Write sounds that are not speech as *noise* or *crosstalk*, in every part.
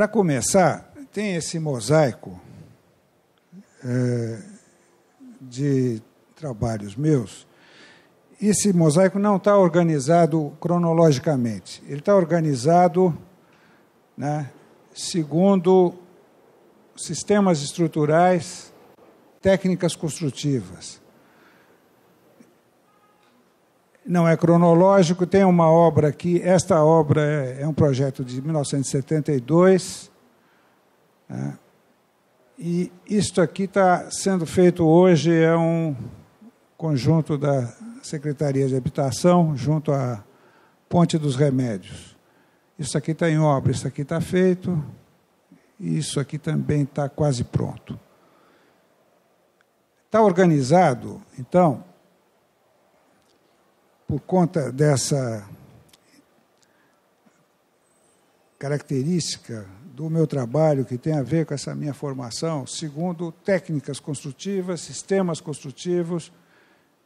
Para começar, tem esse mosaico é, de trabalhos meus. Esse mosaico não está organizado cronologicamente. Ele está organizado né, segundo sistemas estruturais, técnicas construtivas. Não é cronológico, tem uma obra aqui, esta obra é, é um projeto de 1972, né, e isto aqui está sendo feito hoje, é um conjunto da Secretaria de Habitação junto à Ponte dos Remédios. Isso aqui está em obra, isso aqui está feito, e isso aqui também está quase pronto. Está organizado, então, por conta dessa característica do meu trabalho que tem a ver com essa minha formação, segundo técnicas construtivas, sistemas construtivos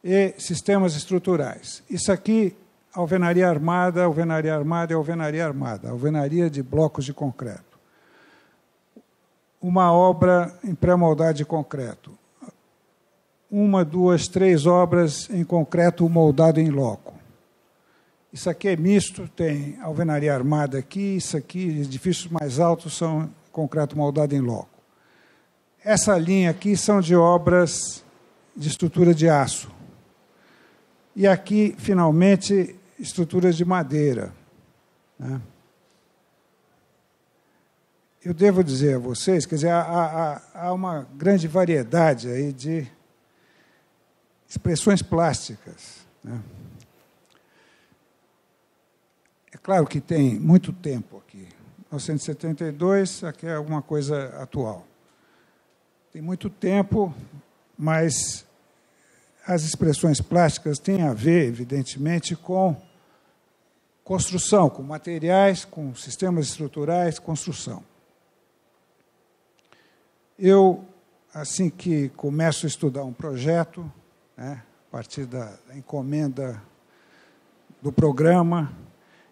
e sistemas estruturais. Isso aqui, alvenaria armada, alvenaria armada e alvenaria armada, alvenaria de blocos de concreto. Uma obra em pré-moldado de concreto uma, duas, três obras em concreto moldado em loco. Isso aqui é misto, tem alvenaria armada aqui, isso aqui, edifícios mais altos são concreto moldado em loco. Essa linha aqui são de obras de estrutura de aço. E aqui, finalmente, estruturas de madeira. Né? Eu devo dizer a vocês, quer dizer, há, há, há uma grande variedade aí de expressões plásticas. Né? É claro que tem muito tempo aqui. 1972, aqui é alguma coisa atual. Tem muito tempo, mas as expressões plásticas têm a ver, evidentemente, com construção, com materiais, com sistemas estruturais, construção. Eu, assim que começo a estudar um projeto, né, a partir da, da encomenda do programa.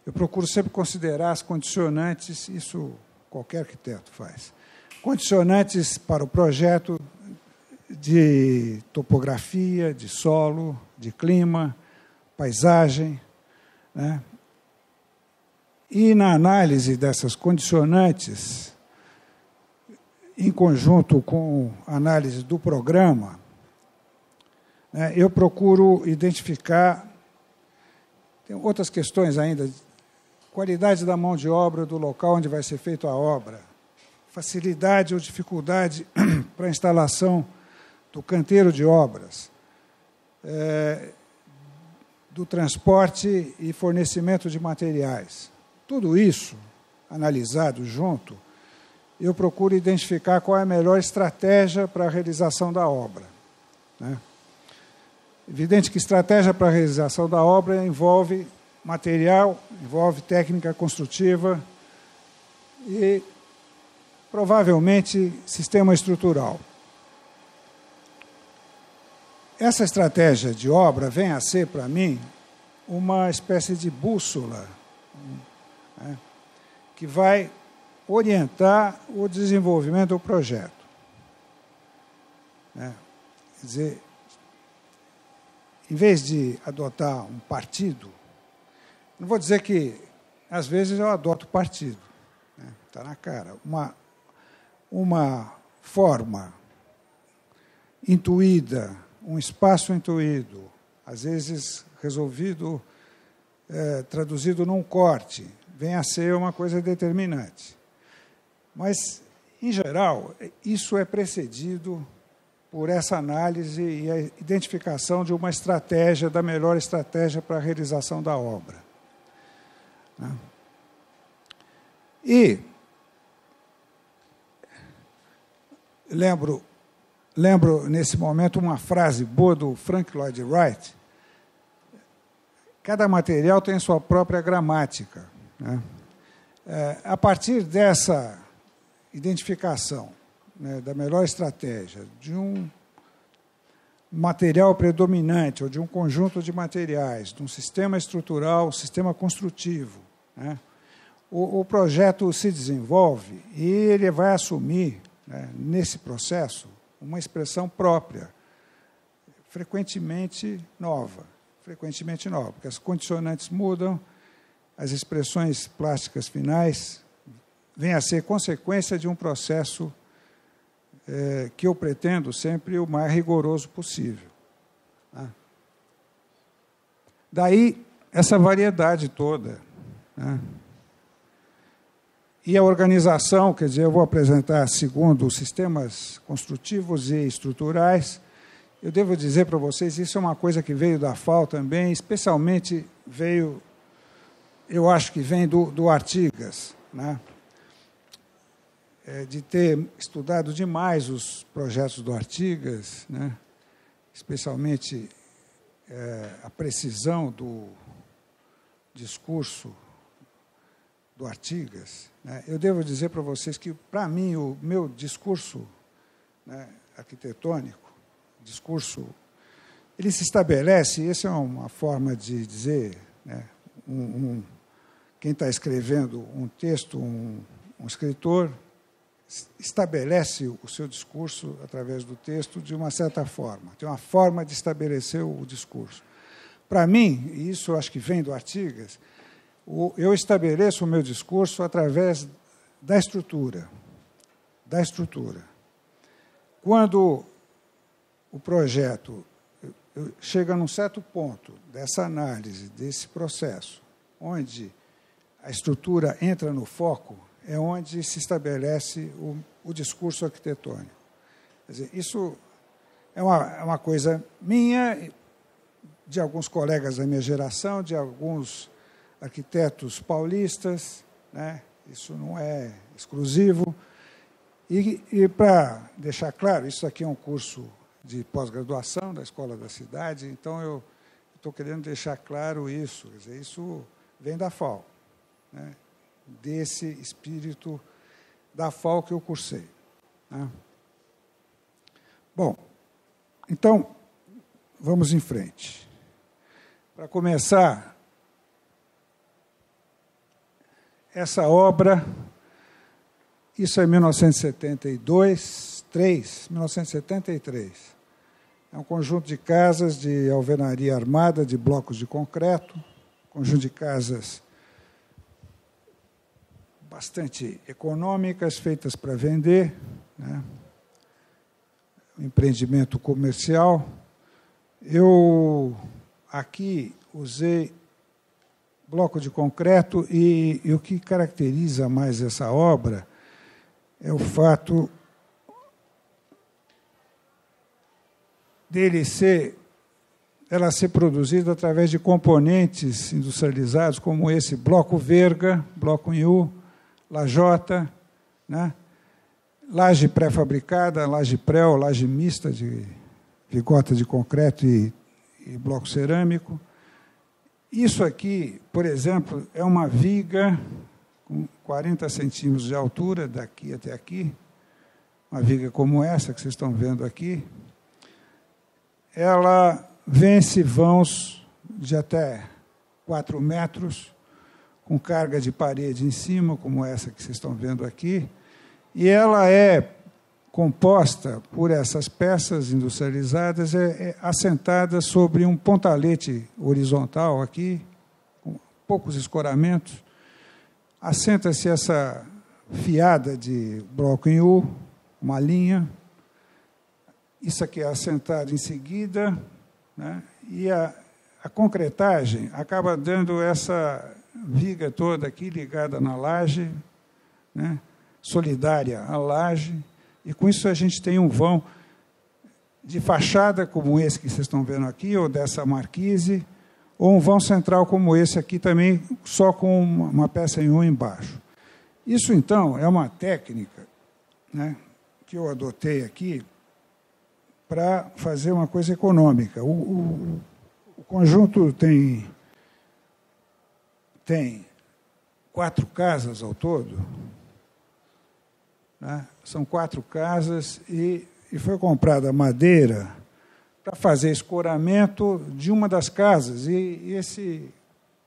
Eu procuro sempre considerar as condicionantes, isso qualquer arquiteto faz. Condicionantes para o projeto de topografia, de solo, de clima, paisagem. Né? E na análise dessas condicionantes, em conjunto com a análise do programa, eu procuro identificar. Tem outras questões ainda. Qualidade da mão de obra do local onde vai ser feita a obra. Facilidade ou dificuldade *clears throat* para a instalação do canteiro de obras. É, do transporte e fornecimento de materiais. Tudo isso, analisado junto, eu procuro identificar qual é a melhor estratégia para a realização da obra. Né? Evidente que estratégia para a realização da obra envolve material, envolve técnica construtiva e provavelmente sistema estrutural. Essa estratégia de obra vem a ser, para mim, uma espécie de bússola né, que vai orientar o desenvolvimento do projeto. Né. Quer dizer, em vez de adotar um partido, não vou dizer que às vezes eu adoto partido, está né? Tá na cara, uma, uma forma intuída, um espaço intuído, às vezes resolvido, é, traduzido num corte, vem a ser uma coisa determinante. Mas, em geral, isso é precedido por essa análise e a identificação de uma estratégia, da melhor estratégia para a realização da obra. Né? E lembro, lembro nesse momento uma frase boa do Frank Lloyd Wright. Cada material tem sua própria gramática. Né? É, a partir dessa identificação né, da melhor estratégia, de um material predominante ou de um conjunto de materiais, de um sistema estrutural, um sistema construtivo, né, o, o projeto se desenvolve e ele vai assumir, né, nesse processo, uma expressão própria, frequentemente nova, frequentemente nova, porque as condicionantes mudam, as expressões plásticas finais vêm a ser consequência de um processo é, que eu pretendo sempre o mais rigoroso possível. Né? Daí essa variedade toda. Né? E a organização, quer dizer, eu vou apresentar segundo sistemas construtivos e estruturais. Eu devo dizer para vocês, isso é uma coisa que veio da FAO também, especialmente veio, eu acho que vem do, do Artigas, né? É, de ter estudado demais os projetos do Artigas, né? especialmente é, a precisão do discurso do Artigas, né, eu devo dizer para vocês que, para mim, o meu discurso né, arquitetônico, discurso, ele se estabelece, essa é uma forma de dizer, né, um, um, quem está escrevendo um texto, um, um escritor, estabelece o seu discurso através do texto de uma certa forma, tem uma forma de estabelecer o discurso. Para mim, e isso acho que vem do Artigas, eu estabeleço o meu discurso através da estrutura. Da estrutura. Quando o projeto chega num certo ponto dessa análise, desse processo, onde a estrutura entra no foco, é onde se estabelece o, o discurso arquitetônico. Dizer, isso é uma, é uma coisa minha, de alguns colegas da minha geração, de alguns arquitetos paulistas, né? isso não é exclusivo. E, e para deixar claro, isso aqui é um curso de pós-graduação da Escola da Cidade, então eu estou querendo deixar claro isso. Quer dizer, isso vem da FAO, né? Desse espírito da FAO que eu cursei. Né? Bom, então, vamos em frente. Para começar, essa obra, isso é 1972, 3, 1973. É um conjunto de casas de alvenaria armada, de blocos de concreto, conjunto de casas bastante econômicas, feitas para vender, né? empreendimento comercial. Eu aqui usei bloco de concreto, e, e o que caracteriza mais essa obra é o fato dele ser ela ser produzida através de componentes industrializados como esse bloco verga, bloco em U, lajota, né? laje pré-fabricada, laje pré ou laje mista de vigota de concreto e, e bloco cerâmico. Isso aqui, por exemplo, é uma viga com 40 centímetros de altura, daqui até aqui, uma viga como essa que vocês estão vendo aqui. Ela vence vãos de até 4 metros, com carga de parede em cima, como essa que vocês estão vendo aqui, e ela é composta por essas peças industrializadas é, é assentada sobre um pontalete horizontal aqui, com poucos escoramentos. Assenta-se essa fiada de bloco em U, uma linha. Isso aqui é assentado em seguida, né? e a, a concretagem acaba dando essa viga toda aqui ligada na laje, né? solidária à laje, e com isso a gente tem um vão de fachada como esse que vocês estão vendo aqui, ou dessa marquise, ou um vão central como esse aqui também, só com uma peça em um embaixo. Isso, então, é uma técnica né, que eu adotei aqui para fazer uma coisa econômica. O, o, o conjunto tem, tem quatro casas ao todo, né? São quatro casas e, e foi comprada madeira para fazer escoramento de uma das casas. E, e esse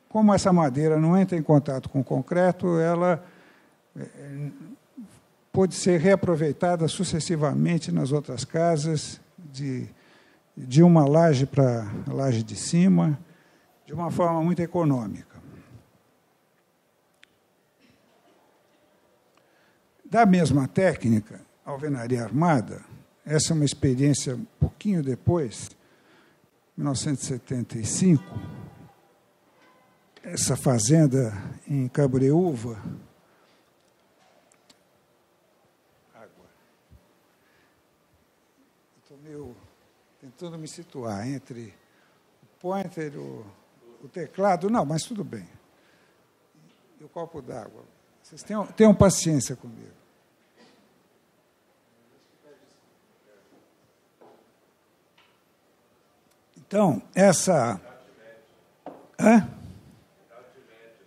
como essa madeira não entra em contato com o concreto, ela é, pode ser reaproveitada sucessivamente nas outras casas, de, de uma laje para a laje de cima, de uma forma muito econômica. Da mesma técnica, alvenaria armada, essa é uma experiência um pouquinho depois, 1975, essa fazenda em Cabreúva. Estou tentando me situar entre o pointer, o, o teclado, não, mas tudo bem. E o copo d'água. Vocês tenham, tenham paciência comigo. Então, essa. Hã?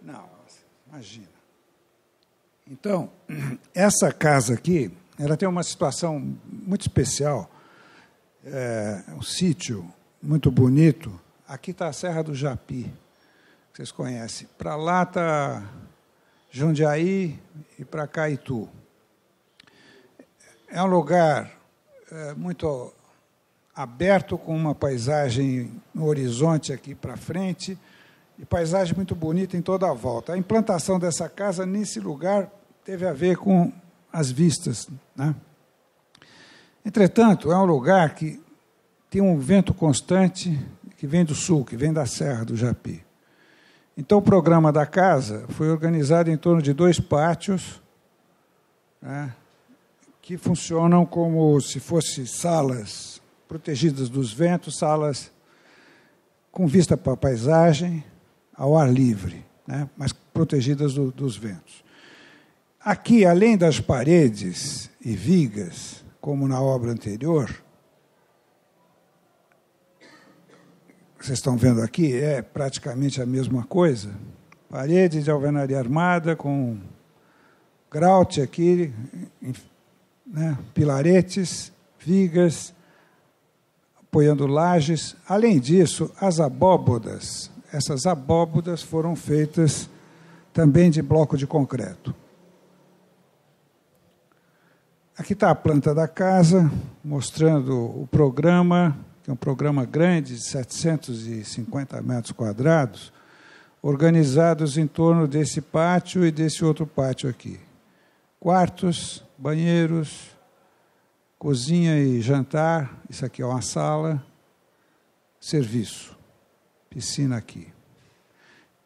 Não, imagina. Então, essa casa aqui, ela tem uma situação muito especial. É um sítio muito bonito. Aqui está a Serra do Japi, que vocês conhecem. Para lá está Jundiaí e para cá Itu. É um lugar é, muito aberto com uma paisagem no horizonte aqui para frente e paisagem muito bonita em toda a volta. A implantação dessa casa nesse lugar teve a ver com as vistas. Né? Entretanto, é um lugar que tem um vento constante que vem do sul, que vem da Serra do Japi. Então, o programa da casa foi organizado em torno de dois pátios, né, que funcionam como se fossem salas protegidas dos ventos, salas com vista para a paisagem, ao ar livre, né, mas protegidas do, dos ventos. Aqui, além das paredes e vigas, como na obra anterior, vocês estão vendo aqui, é praticamente a mesma coisa. Parede de alvenaria armada com graute aqui, né, pilaretes, vigas, apoiando lajes. Além disso, as abóbodas, essas abóbodas foram feitas também de bloco de concreto. Aqui está a planta da casa, mostrando o programa, que é um programa grande, de 750 metros quadrados, organizados em torno desse pátio e desse outro pátio aqui. Quartos, banheiros, cozinha e jantar, isso aqui é uma sala, serviço, piscina aqui.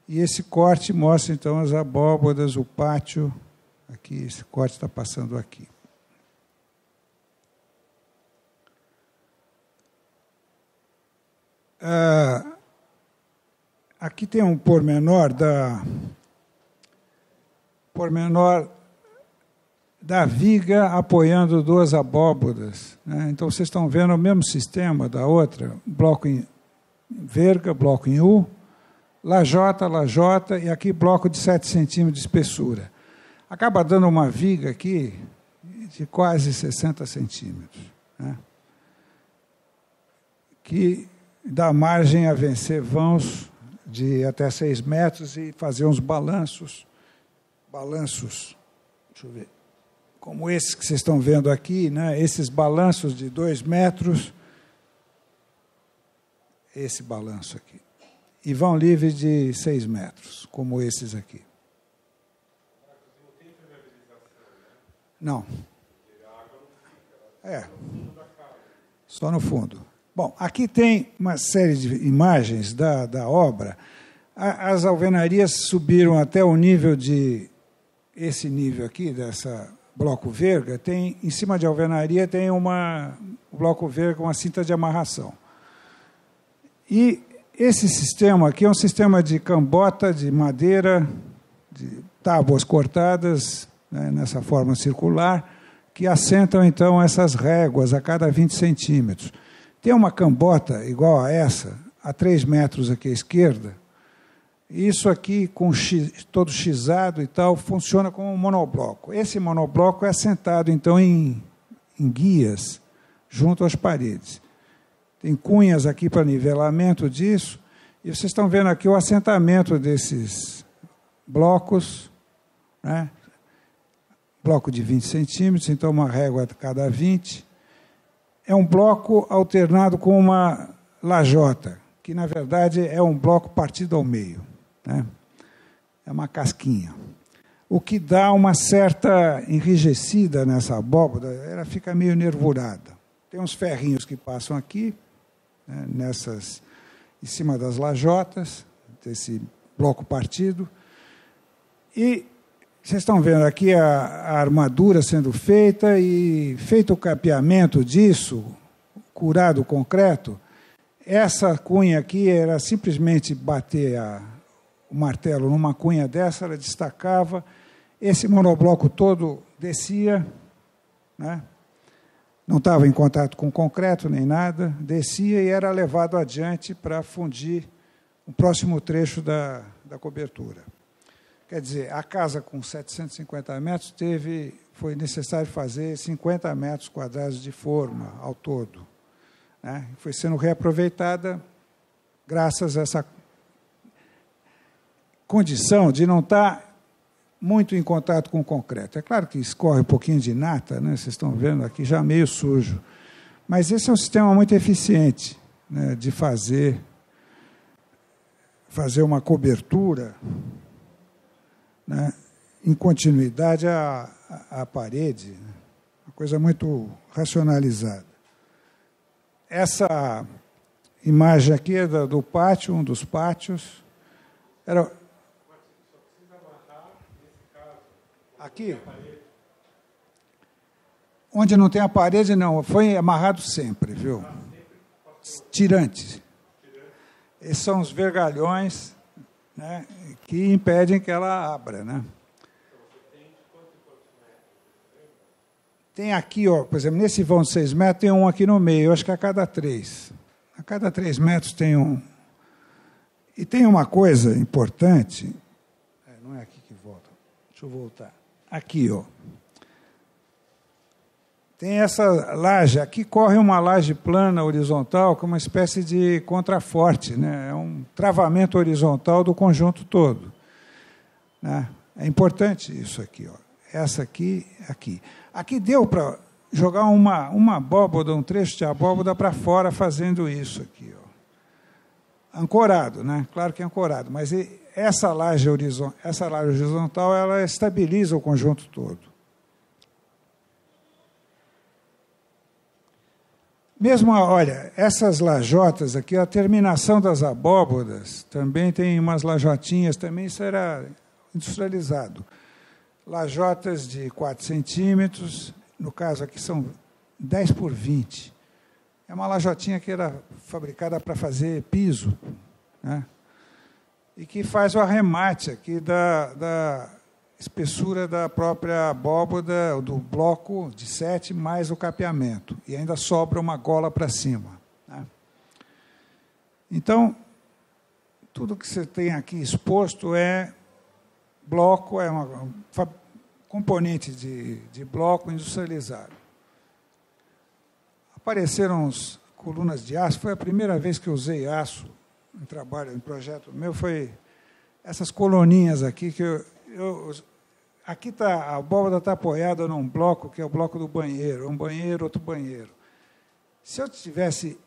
E esse corte mostra então as abóbodas, o pátio, aqui, esse corte está passando aqui. Ah, aqui tem um pormenor da pormenor da viga apoiando duas abóbodas. Né? Então vocês estão vendo o mesmo sistema da outra, bloco em verga, bloco em U, lajota, lajota, e aqui bloco de 7 centímetros de espessura. Acaba dando uma viga aqui de quase 60 centímetros. Né? Que dá margem a vencer vãos de até 6 metros e fazer uns balanços. Balanços. Deixa eu ver como esse que vocês estão vendo aqui, né, esses balanços de dois metros, esse balanço aqui. E vão livres de seis metros, como esses aqui. Não. É. Só no fundo. Bom, aqui tem uma série de imagens da, da obra. As alvenarias subiram até o nível de. Esse nível aqui, dessa bloco verga, tem em cima de alvenaria tem uma um bloco verga uma cinta de amarração. E esse sistema aqui é um sistema de cambota de madeira, de tábuas cortadas né, nessa forma circular, que assentam então essas réguas a cada 20 centímetros. Tem uma cambota igual a essa, a 3 metros aqui à esquerda, isso aqui, com X, todo xizado e tal, funciona como um monobloco. Esse monobloco é assentado, então, em, em guias, junto às paredes. Tem cunhas aqui para nivelamento disso, E vocês estão vendo aqui o assentamento desses blocos, né? bloco de 20 centímetros, então uma régua a cada 20. É um bloco alternado com uma lajota, que na verdade é um bloco partido ao meio. Né? É uma casquinha. O que dá uma certa enrijecida nessa abóbora, ela fica meio nervurada. Tem uns ferrinhos que passam aqui, né, nessas, em cima das lajotas, desse bloco partido. E vocês estão vendo aqui a, a, armadura sendo feita e feito o capeamento disso, curado o concreto, essa cunha aqui era simplesmente bater a, o martelo numa cunha dessa, ela destacava, esse monobloco todo descia, né? não estava em contato com concreto nem nada, descia e era levado adiante para fundir o próximo trecho da, da cobertura. Quer dizer, a casa com 750 metros teve, foi necessário fazer 50 metros quadrados de forma ao todo. Né? Foi sendo reaproveitada graças a essa condição de não estar muito em contato com o concreto. É claro que escorre um pouquinho de nata, né? vocês estão vendo aqui já meio sujo. Mas esse é um sistema muito eficiente né, de fazer, fazer uma cobertura né, em continuidade à, à parede, né? uma coisa muito racionalizada. Essa imagem aqui é do pátio, um dos pátios. Era, Aqui? Onde não tem a parede, não. Foi amarrado sempre, viu? Tirante. Esses são os vergalhões né, que impedem que ela abra, né? Tem aqui, ó, por exemplo, nesse vão de 6 metros, tem um aqui no meio, acho que a cada três. A cada três metros tem um. E tem uma coisa importante. É, não é aqui que volta. Deixa eu voltar aqui, ó. Tem essa laje, aqui corre uma laje plana horizontal com uma espécie de contraforte, né? é um travamento horizontal do conjunto todo. Né? É importante isso aqui. Ó. Essa aqui, aqui. Aqui deu para jogar uma, uma abóboda, um trecho de abóboda para fora fazendo isso aqui. Ó. Ancorado, né? claro que é ancorado, mas essa laje, horizontal, essa laje horizontal ela estabiliza o conjunto todo. Mesmo, olha, essas lajotas aqui, a terminação das abóbodas, também tem umas lajotinhas, também será industrializado. Lajotas de 4 centímetros, no caso aqui são 10 por 20. É uma lajotinha que era fabricada para fazer piso. Né? e que faz o arremate aqui da, da espessura da própria abóboda, do bloco de sete, mais o capeamento. E ainda sobra uma gola para cima. Né? Então, tudo que você tem aqui exposto é bloco, é uma componente de, de bloco industrializado. Apareceram as colunas de aço, foi a primeira vez que usei aço um trabalho, um projeto meu foi essas coluninhas aqui que eu, eu aqui tá a abóbada está apoiada num bloco que é o bloco do banheiro, um banheiro, outro banheiro. Se eu tivesse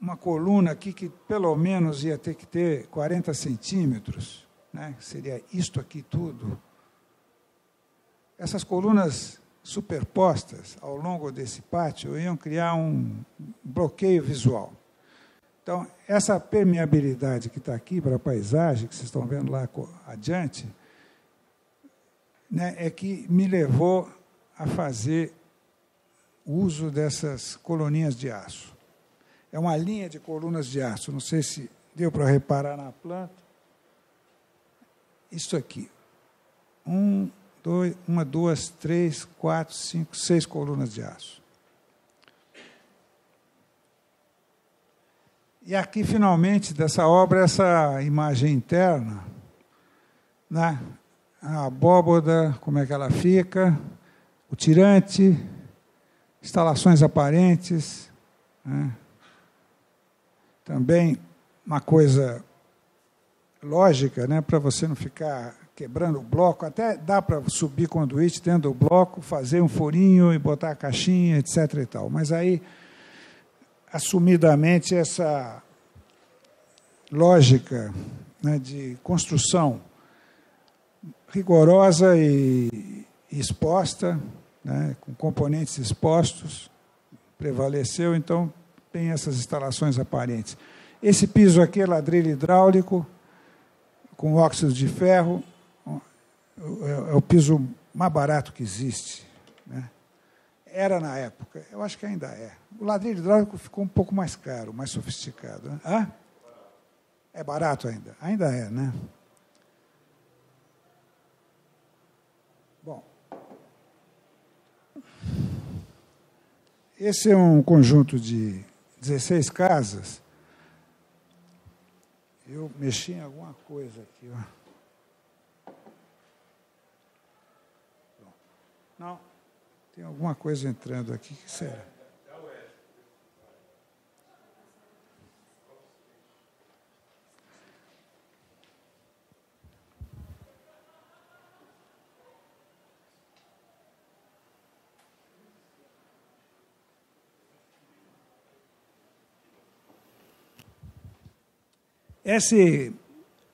uma coluna aqui que pelo menos ia ter que ter 40 centímetros, né? seria isto aqui tudo. Essas colunas superpostas ao longo desse pátio iam criar um bloqueio visual. Então, essa permeabilidade que está aqui para a paisagem, que vocês estão vendo lá adiante, né, é que me levou a fazer uso dessas coluninhas de aço. É uma linha de colunas de aço, não sei se deu para reparar na planta. Isso aqui. Um, dois, uma, duas, três, quatro, cinco, seis colunas de aço. E aqui, finalmente, dessa obra, essa imagem interna, né? A abóboda, como é que ela fica, o tirante, instalações aparentes. Né? Também uma coisa lógica, né, para você não ficar quebrando o bloco. Até dá para subir conduíte dentro do bloco, fazer um furinho e botar a caixinha, etc. E tal. Mas aí, assumidamente, essa lógica né, de construção rigorosa e exposta, né, com componentes expostos, prevaleceu, então tem essas instalações aparentes. Esse piso aqui é ladrilho hidráulico, com óxido de ferro, é, é o piso mais barato que existe. Né? Era na época, eu acho que ainda é. O ladrilho hidráulico ficou um pouco mais caro, mais sofisticado. Né? Hã? É barato ainda? Ainda é, né? Bom. Esse é um conjunto de 16 casas. Eu mexi em alguma coisa aqui, ó. Não, tem alguma coisa entrando aqui. Que será? Esse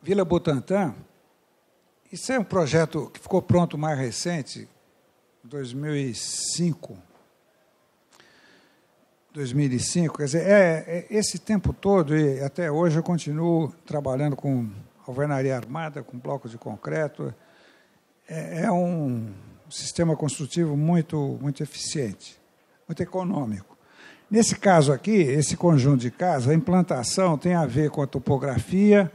Vila Butantã, isso é um projeto que ficou pronto mais recente, 2005. 2005, quer dizer, é, é, esse tempo todo, e até hoje eu continuo trabalhando com alvenaria armada, com blocos de concreto. É, é um sistema construtivo muito, muito eficiente, muito econômico. Nesse caso aqui, esse conjunto de casas, a implantação tem a ver com a topografia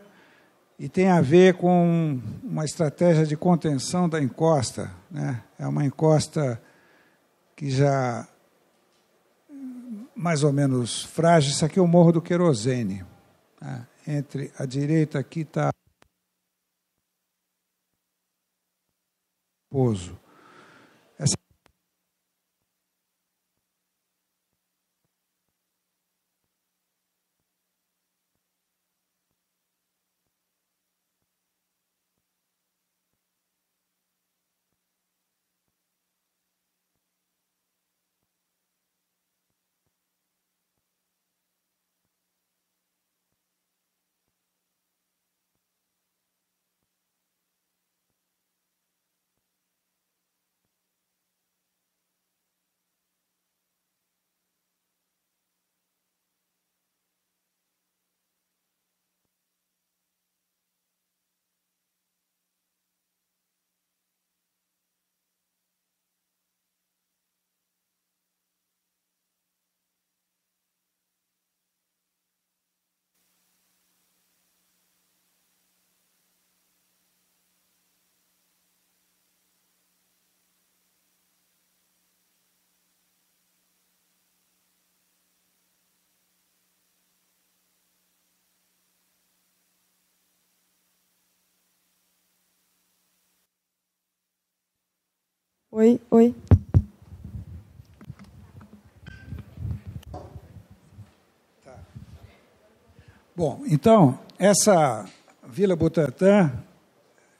e tem a ver com uma estratégia de contenção da encosta. Né? É uma encosta que já mais ou menos frágil. Isso aqui é o Morro do Querosene. Né? Entre a direita aqui está Pouso. Oi, oi. Tá. Bom, então, essa Vila Butantã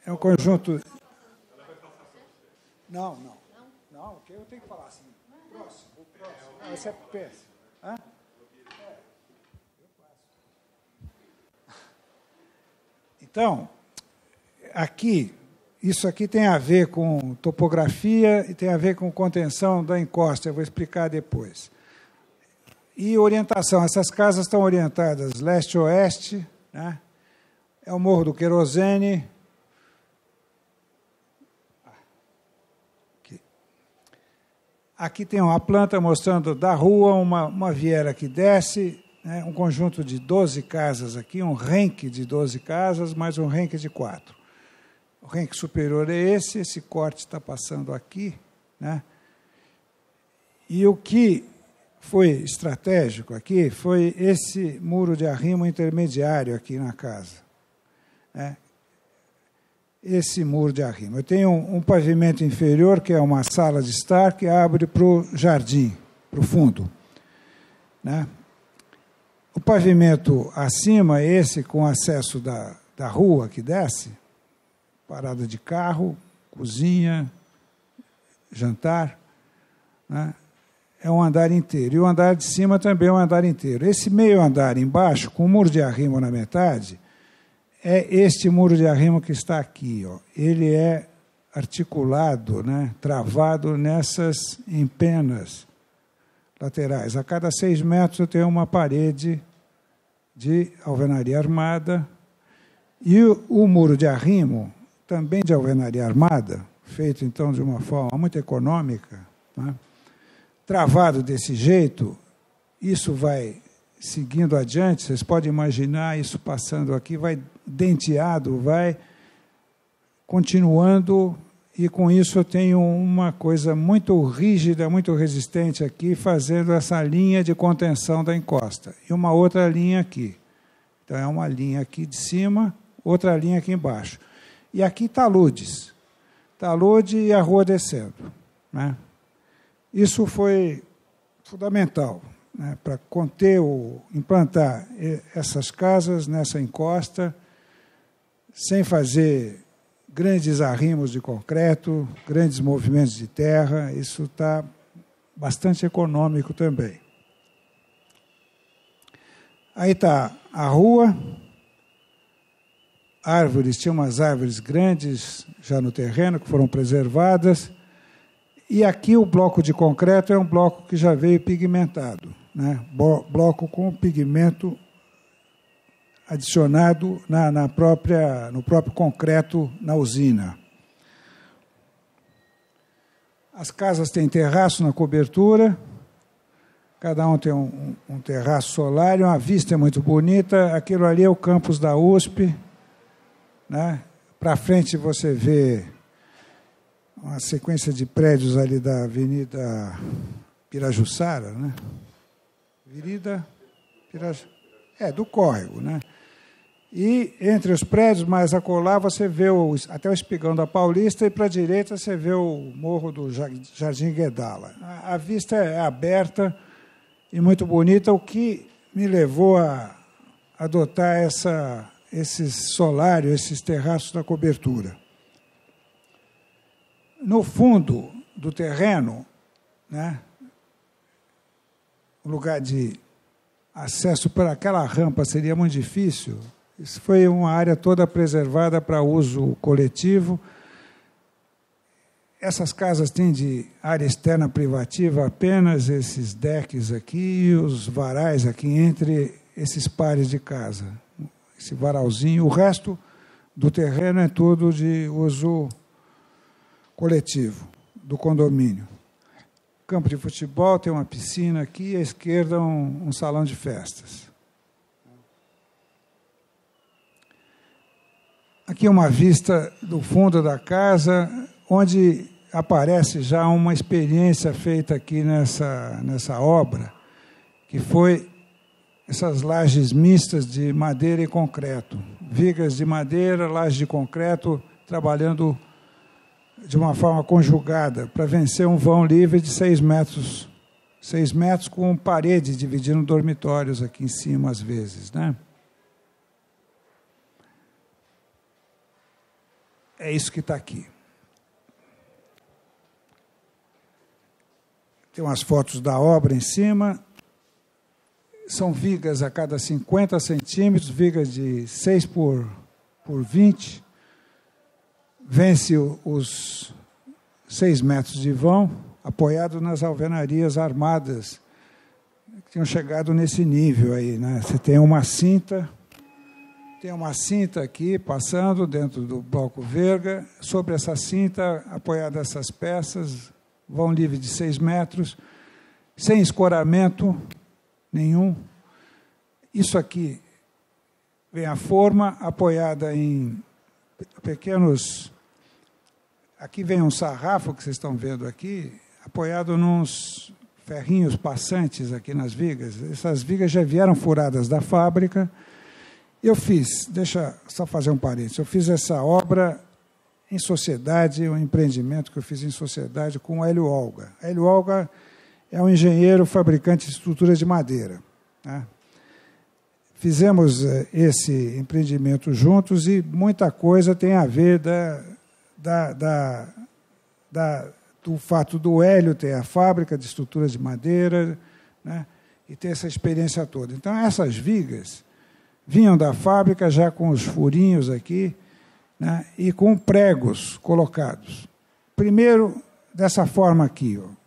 é um conjunto. Não, não. Não, eu tenho que falar assim. Próximo, o próximo. Ah, é péssimo. Hã? Então, aqui isso aqui tem a ver com topografia e tem a ver com contenção da encosta, eu vou explicar depois. E orientação, essas casas estão orientadas leste-oeste, né? é o Morro do Querosene. Aqui. Tem uma planta mostrando da rua uma, uma viera que desce, né? um conjunto de 12 casas aqui, um renque de 12 casas, mais um renque de quatro. O rank superior é esse, esse corte está passando aqui. Né? E o que foi estratégico aqui foi esse muro de arrimo intermediário aqui na casa. Né? Esse muro de arrimo. Eu tenho um, um, pavimento inferior, que é uma sala de estar, que abre para o jardim, para o fundo. Né? O pavimento acima, esse com acesso da, da rua que desce, parada de carro, cozinha, jantar, né? é um andar inteiro. E o andar de cima também é um andar inteiro. Esse meio andar embaixo, com o muro de arrimo na metade, é este muro de arrimo que está aqui. Ó. Ele é articulado, né, travado nessas empenas laterais. A cada seis metros eu tenho uma parede de alvenaria armada e o, o muro de arrimo, também de alvenaria armada, feito então de uma forma muito econômica, né, travado desse jeito, isso vai seguindo adiante, vocês podem imaginar isso passando aqui, vai denteado, vai continuando e com isso eu tenho uma coisa muito rígida, muito resistente aqui, fazendo essa linha de contenção da encosta. E uma outra linha aqui. Então é uma linha aqui de cima, outra linha aqui embaixo. E aqui taludes. Talude e a rua descendo. Né? Isso foi fundamental né, para conter ou implantar essas casas nessa encosta, sem fazer grandes arrimos de concreto, grandes movimentos de terra, isso está bastante econômico também. Aí está a rua, árvores, tinha umas árvores grandes já no terreno que foram preservadas, e aqui o bloco de concreto é um bloco que já veio pigmentado, né? bloco com pigmento adicionado na, na própria, no próprio concreto na usina. As casas têm terraço na cobertura, cada um tem um, um, terraço solar, uma vista é muito bonita. Aquilo ali é o campus da USP. Né? Para frente você vê uma sequência de prédios ali da Avenida Pirajussara, né? Avenida Pirajussara. É, do córrego, né? E entre os prédios mais acolá você vê o, até o espigão da Paulista e para a direita você vê o morro do Jardim Guedala. A, a vista é aberta e muito bonita, o que me levou a adotar essa, esses solários, esses terraços da cobertura. No fundo do terreno, né, o lugar de acesso para aquela rampa seria muito difícil, isso foi uma área toda preservada para uso coletivo. Essas casas têm de área externa privativa apenas esses decks aqui e os varais aqui entre esses pares de casa. Esse varalzinho. O resto do terreno é tudo de uso coletivo, do condomínio. Campo de futebol, tem uma piscina aqui, à esquerda um, um salão de festas. Aqui uma vista do fundo da casa, onde aparece já uma experiência feita aqui nessa, nessa obra, que foi essas lajes mistas de madeira e concreto. Vigas de madeira, lajes de concreto, trabalhando de uma forma conjugada para vencer um vão livre de seis metros. Seis metros com parede dividindo dormitórios aqui em cima, às vezes. Né? É isso que está aqui. Tem umas fotos da obra em cima. São vigas a cada 50 centímetros, vigas de 6 por, por 20. Vence os 6 metros de vão, apoiado nas alvenarias armadas, que tinham chegado nesse nível aí. Né? Você tem uma cinta tem uma cinta aqui passando dentro do bloco verga. Sobre essa cinta, apoiadas essas peças, vão livre de seis metros, sem escoramento nenhum. Isso aqui vem a forma apoiada em pequenos. Aqui vem um sarrafo que vocês estão vendo aqui, apoiado nos ferrinhos passantes aqui nas vigas. Essas vigas já vieram furadas da fábrica eu fiz, deixa só fazer um parênteses, eu fiz essa obra em sociedade, um empreendimento que eu fiz em sociedade com o Hélio Olga. Hélio Olga é um engenheiro fabricante de estruturas de madeira. Né? fizemos eh, esse empreendimento juntos e muita coisa tem a ver da, da, da, da do fato do Hélio ter a fábrica de estruturas de madeira né, e ter essa experiência toda. Então, essas vigas vinham da fábrica já com os furinhos aqui né, e com pregos colocados. Primeiro, dessa forma aqui, ó,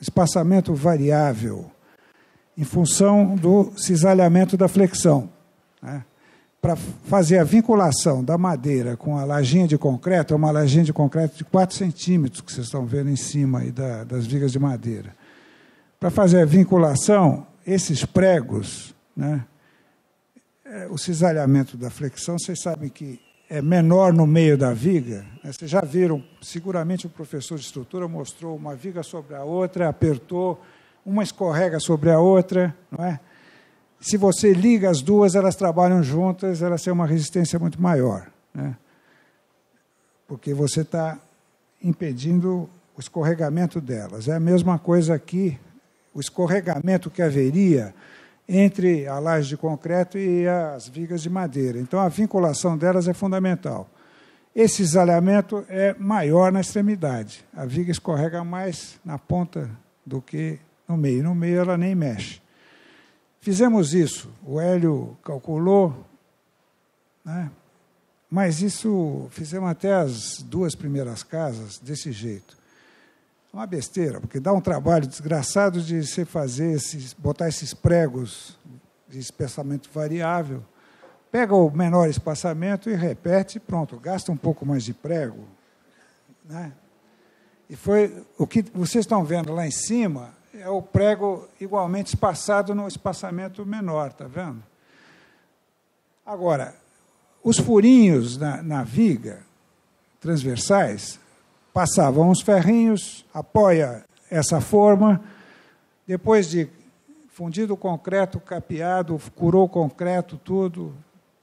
espaçamento variável, em função do cisalhamento da flexão. Né? Para fazer a vinculação da madeira com a lajinha de concreto, é uma lajinha de concreto de 4 centímetros, que vocês estão vendo em cima aí da, das vigas de madeira. Para fazer a vinculação, esses pregos, né, é, o cisalhamento da flexão, vocês sabem que é menor no meio da viga. Né? Vocês já viram, seguramente o professor de estrutura mostrou uma viga sobre a outra, apertou, uma escorrega sobre a outra, não é? Se você liga as duas, elas trabalham juntas, elas têm uma resistência muito maior, né? Porque você está impedindo o escorregamento delas. É a mesma coisa aqui, o escorregamento que haveria entre a laje de concreto e as vigas de madeira. Então, a vinculação delas é fundamental. Esse isolamento é maior na extremidade. A viga escorrega mais na ponta do que no meio. No meio ela nem mexe. Fizemos isso, o Hélio calculou, né? mas isso fizemos até as duas primeiras casas desse jeito. É uma besteira, porque dá um trabalho desgraçado de você fazer esses, botar esses pregos de espaçamento variável. Pega o menor espaçamento e repete, pronto, gasta um pouco mais de prego. Né? E foi o que vocês estão vendo lá em cima, é o prego igualmente espaçado no espaçamento menor, está vendo? Agora, os furinhos na, na viga transversais passavam os ferrinhos, apoia essa forma, depois de fundido o concreto, capeado, curou o concreto, tudo,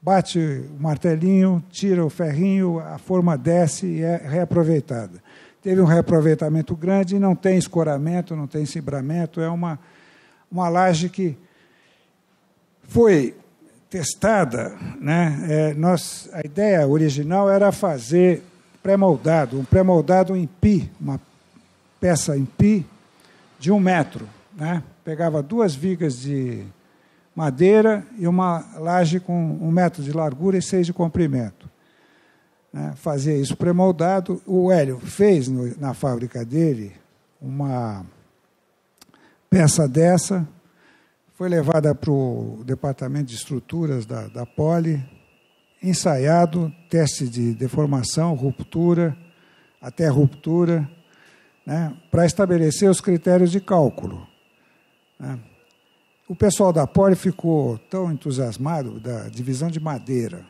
bate o martelinho, tira o ferrinho, a forma desce e é reaproveitada teve um reaproveitamento grande não tem escoramento, não tem cibramento. É uma, uma laje que foi testada. Né? É, nós, a ideia original era fazer pré-moldado, um pré-moldado em pi, uma peça em pi de um metro. Né? Pegava duas vigas de madeira e uma laje com um metro de largura e seis de comprimento né, fazia isso pré-moldado. O Hélio fez no, na fábrica dele uma peça dessa, foi levada para o departamento de estruturas da, da Poli, ensaiado, teste de deformação, ruptura, até ruptura, né, para estabelecer os critérios de cálculo. Né. O pessoal da Poli ficou tão entusiasmado da divisão de madeira,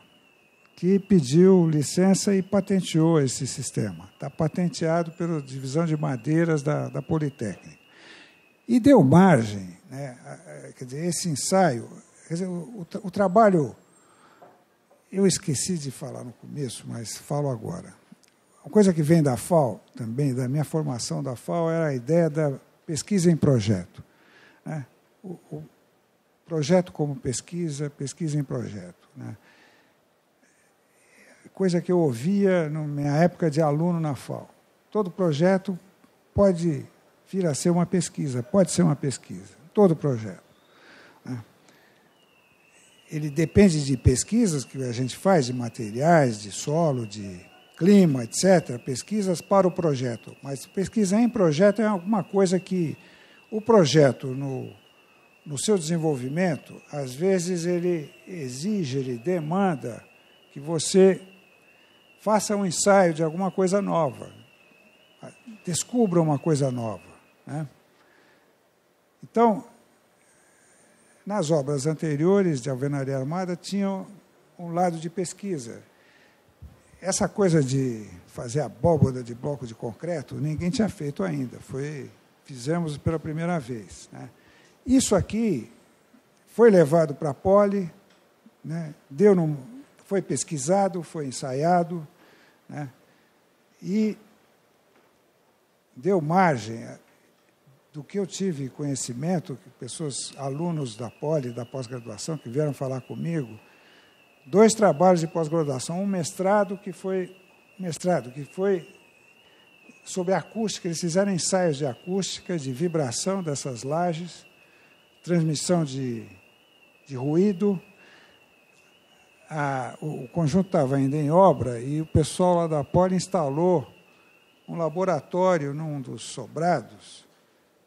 que pediu licença e patenteou esse sistema. Está patenteado pela divisão de madeiras da, da Politécnica. E deu margem, né, quer dizer, esse ensaio, quer dizer, o, o trabalho, eu esqueci de falar no começo, mas falo agora. Uma coisa que vem da FAO, também, da minha formação da FAO, era a ideia da pesquisa em projeto. Né? O, o projeto como pesquisa, pesquisa em projeto. Né? coisa que eu ouvia na minha época de aluno na FAO. Todo projeto pode vir a ser uma pesquisa, pode ser uma pesquisa, todo projeto. Né? Ele depende de pesquisas que a gente faz, de materiais, de solo, de clima, etc., pesquisas para o projeto. Mas pesquisa em projeto é alguma coisa que o projeto, no, no seu desenvolvimento, às vezes ele exige, ele demanda que você faça um ensaio de alguma coisa nova, descubra uma coisa nova. Né? Então, nas obras anteriores de alvenaria armada, tinham um lado de pesquisa. Essa coisa de fazer abóboda de bloco de concreto, ninguém tinha feito ainda. Foi, fizemos pela primeira vez. Né? Isso aqui foi levado para a Poli, né? deu num, foi pesquisado, foi ensaiado, né? E deu margem do que eu tive conhecimento, pessoas, alunos da Poli, da pós-graduação, que vieram falar comigo, dois trabalhos de pós-graduação, um mestrado que foi mestrado que foi sobre acústica, eles fizeram ensaios de acústica, de vibração dessas lajes, transmissão de, de ruído. A, o, conjunto estava ainda em obra e o pessoal lá da Poli instalou um laboratório num dos sobrados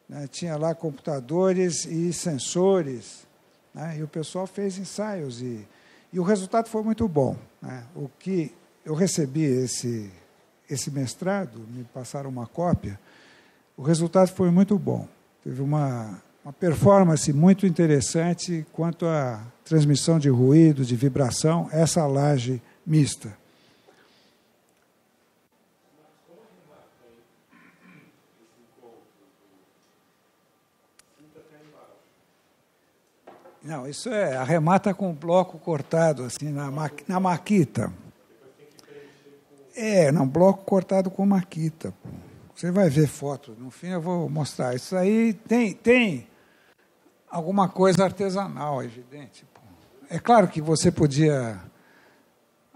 né, tinha lá computadores e sensores, né, e o pessoal fez ensaios, e, e o resultado foi muito bom. Né. O que eu recebi esse, esse mestrado, me passaram uma cópia, o resultado foi muito bom. Teve uma, uma performance muito interessante quanto à transmissão de ruído, de vibração, essa laje mista. Não, isso é, arremata com bloco cortado, assim, na, ma, na maquita. É, não, bloco cortado com maquita. Você vai ver foto, no fim eu vou mostrar. Isso aí tem, tem alguma coisa artesanal, evidente. É claro que você podia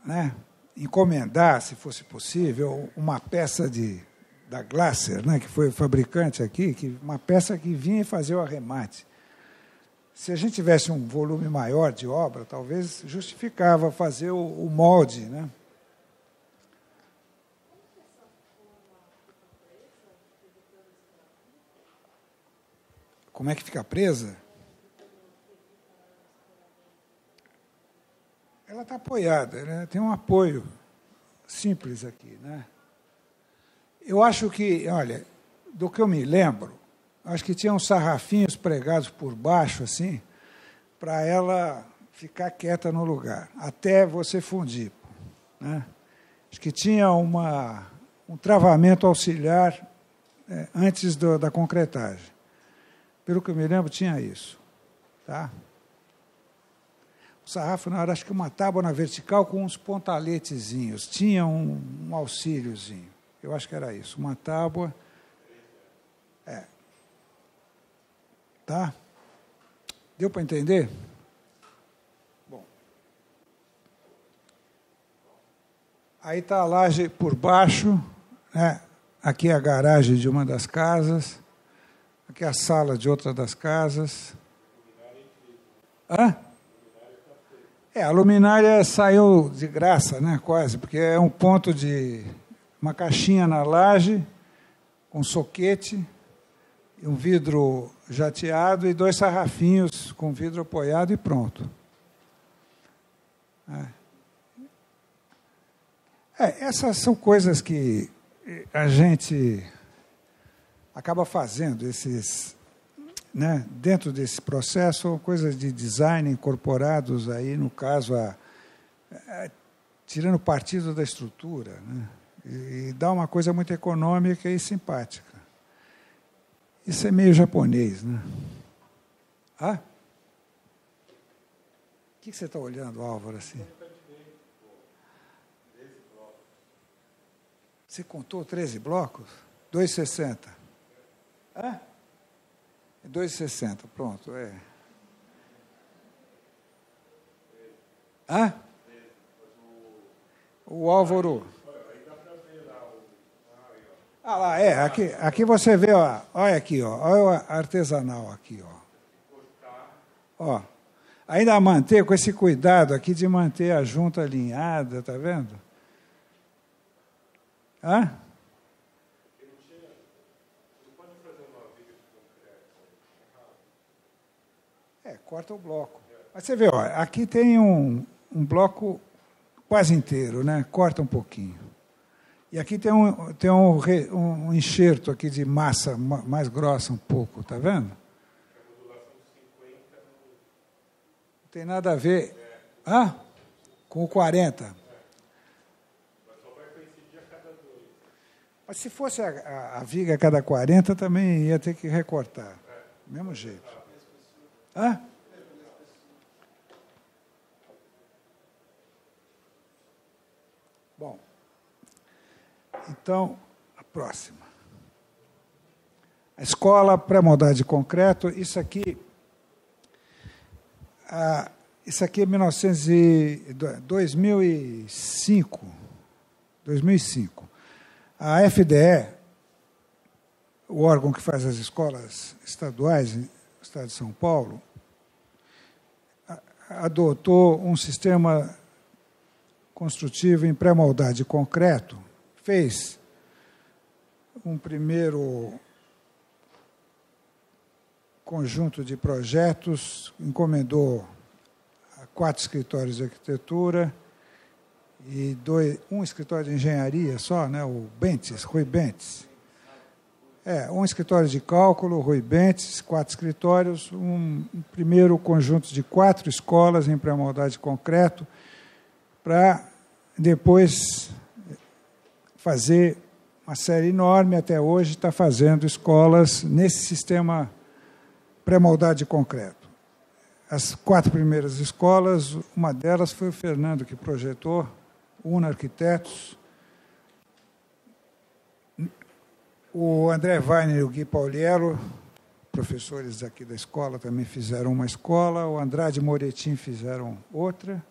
né, encomendar, se fosse possível, uma peça de, da Glasser, né, que foi fabricante aqui, que, uma peça que vinha fazia o arremate. Se a gente tivesse um volume maior de obra, talvez justificava fazer o, molde, né? Como é que fica presa? Ela está apoiada, né? tem um apoio simples aqui. Né? Eu acho que, olha, do que eu me lembro, acho que tinha uns sarrafinhos pregados por baixo, assim, para ela ficar quieta no lugar, até você fundir. Né? Acho que tinha uma, um travamento auxiliar é, antes do, da concretagem. Pelo que eu me lembro, tinha isso. Tá? O sarrafo não era, acho que uma tábua na vertical com uns pontaletezinhos. Tinha um, um auxíliozinho. Eu acho que era isso. Uma tábua. É, Tá? Deu para entender? Bom. Aí está a laje por baixo, né? aqui é a garagem de uma das casas, aqui é a sala de outra das casas. Hã? É, a luminária saiu de graça, né, quase, porque é um ponto de uma caixinha na laje, com soquete, um vidro jateado e dois sarrafinhos com vidro apoiado e pronto. É. É, essas são coisas que a gente acaba fazendo, esses, né, dentro desse processo, coisas de design incorporados aí, no caso, a, a tirando partido da estrutura, né, e, e dá uma coisa muito econômica e simpática. Isso é meio japonês, né? Ah? O que você está olhando, Álvaro, assim? Você contou 13 blocos? 2,60. Hã? 2,60, pronto, é. Hã? O Álvaro. Ah lá, é, aqui, aqui você vê, ó, olha aqui, ó, olha o artesanal aqui, ó. Ó, ainda manter com esse cuidado aqui de manter a junta alinhada, tá vendo? Hã? É, corta o bloco. Mas você vê, ó, aqui tem um, um bloco quase inteiro, né? Corta um pouquinho. E aqui tem um, tem um, um enxerto aqui de massa mais grossa um pouco, tá vendo? Não tem nada a ver. Ah? Com o 40. Mas se fosse a, a, a, viga a cada 40, também ia ter que recortar. Mesmo jeito. Hã? Bom. Então, a próxima. A escola pré-moldade de concreto, isso aqui. Ah, isso aqui é 1900 e, 2005. 2005. A FDE, o órgão que faz as escolas estaduais no estado de São Paulo, adotou um sistema construtivo em pré-moldade de concreto, fez um primeiro conjunto de projetos, encomendou a quatro escritórios de arquitetura e dois, um escritório de engenharia só, né, o Bentes, Rui Bentes. É, um escritório de cálculo, Rui Bentes, quatro escritórios, um, um primeiro conjunto de quatro escolas em pré-moldade de concreto, para depois fazer uma série enorme, até hoje está fazendo escolas nesse sistema pré-moldade de concreto. As quatro primeiras escolas, uma delas foi o Fernando que projetou, Una Arquitetos, o André Weiner e o Gui Pauliello, professores aqui da escola, também fizeram uma escola, o Andrade Moretim fizeram outra,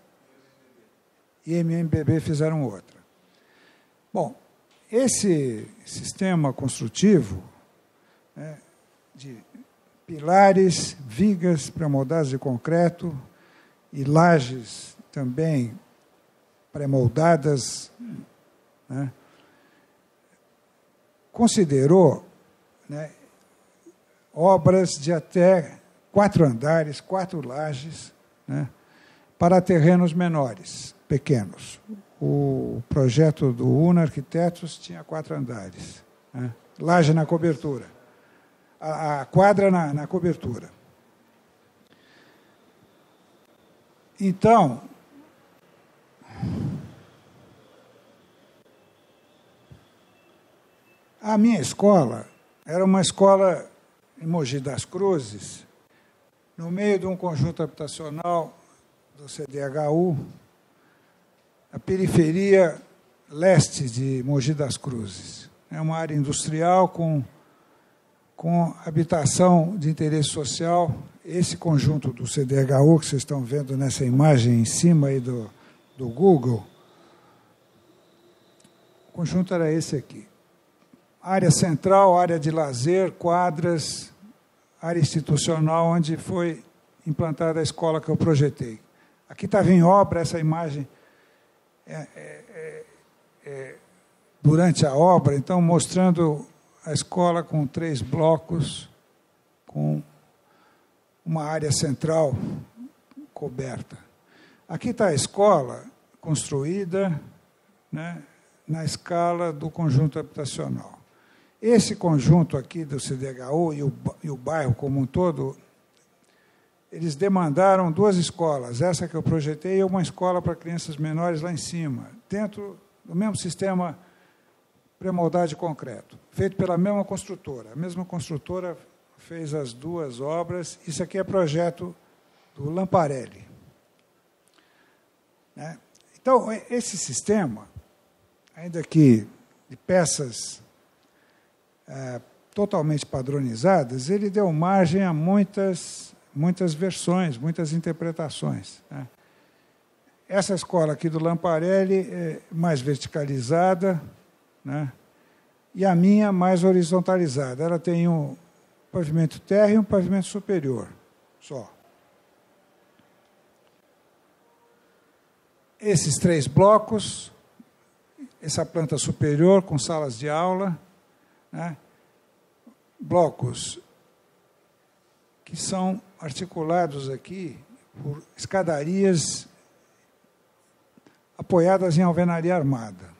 e MMBB fizeram outra. Bom, esse sistema construtivo né, de pilares, vigas pré-moldadas de concreto e lajes também pré-moldadas, né, considerou né, obras de até quatro andares, quatro lajes, né, para terrenos menores, pequenos. O projeto do UNA Arquitetos tinha quatro andares. Né, laje na cobertura a, a quadra na, na cobertura. Então, a minha escola era uma escola em Mogi das Cruzes, no meio de um conjunto habitacional do CDHU, a periferia leste de Mogi das Cruzes. É uma área industrial com com habitação de interesse social, esse conjunto do CDHU que vocês estão vendo nessa imagem em cima aí do, do Google, o conjunto era esse aqui. Área central, área de lazer, quadras, área institucional, onde foi implantada a escola que eu projetei. Aqui estava em obra essa imagem é, é, é, é durante a obra, então mostrando a escola com três blocos, com uma área central coberta. Aqui está a escola construída né, na escala do conjunto habitacional. Esse conjunto aqui do CDHU e o, e o bairro como um todo, eles demandaram duas escolas, essa que eu projetei e uma escola para crianças menores lá em cima, dentro do mesmo sistema pré-moldade de concreto, feito pela mesma construtora. A mesma construtora fez as duas obras. Isso aqui é projeto do Lamparelli. Né? Então, esse sistema, ainda que de peças é, totalmente padronizadas, ele deu margem a muitas, muitas versões, muitas interpretações. Né? Essa escola aqui do Lamparelli é mais verticalizada, né? e a minha mais horizontalizada. Ela tem um pavimento terra e um pavimento superior, só. Esses três blocos, essa planta superior com salas de aula, né? blocos que são articulados aqui por escadarias apoiadas em alvenaria armada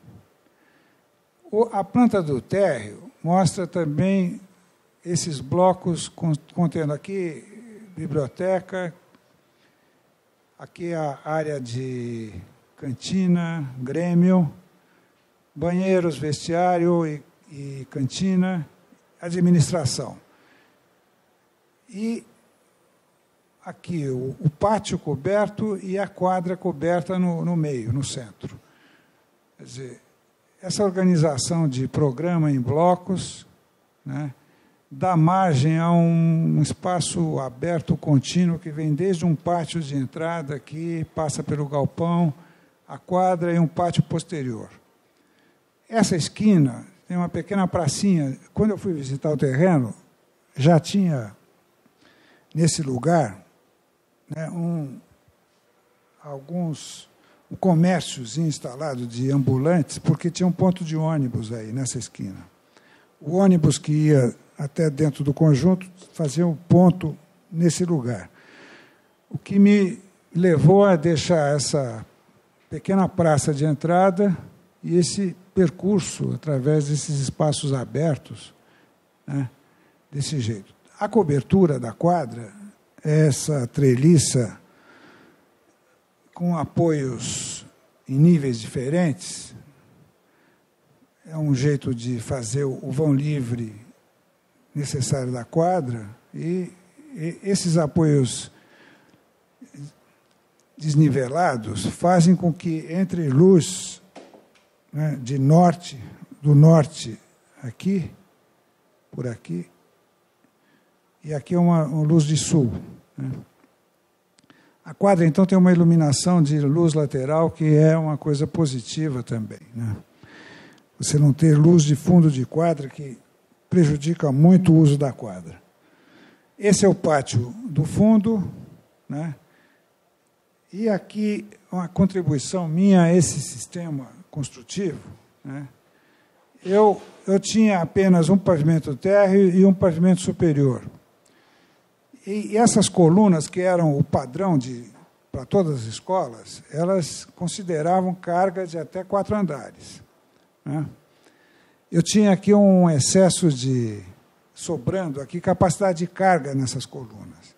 a planta do térreo mostra também esses blocos contendo aqui biblioteca, aqui a área de cantina, grêmio, banheiros, vestiário e, e cantina, administração. E aqui o, o, pátio coberto e a quadra coberta no, no meio, no centro. Quer dizer, essa organização de programa em blocos né, dá margem a um espaço aberto contínuo que vem desde um pátio de entrada aqui, passa pelo galpão, a quadra e um pátio posterior. Essa esquina tem uma pequena pracinha. Quando eu fui visitar o terreno, já tinha nesse lugar né, um, alguns comércios instalados de ambulantes, porque tinha um ponto de ônibus aí nessa esquina. O ônibus que ia até dentro do conjunto fazia um ponto nesse lugar. O que me levou a deixar essa pequena praça de entrada e esse percurso através desses espaços abertos, né, desse jeito. A cobertura da quadra essa treliça com apoios em níveis diferentes. É um jeito de fazer o vão livre necessário da quadra e, esses apoios desnivelados fazem com que entre luz né, de norte, do norte aqui, por aqui, e aqui é uma, uma luz de sul. Né. A quadra, então, tem uma iluminação de luz lateral que é uma coisa positiva também. Né? Você não ter luz de fundo de quadra que prejudica muito o uso da quadra. Esse é o pátio do fundo, né? E aqui uma contribuição minha a esse sistema construtivo, né? Eu eu tinha apenas um pavimento térreo e um pavimento superior. E essas colunas, que eram o padrão de, para todas as escolas, elas consideravam carga de até quatro andares. Né? Eu tinha aqui um excesso de, sobrando aqui, capacidade de carga nessas colunas.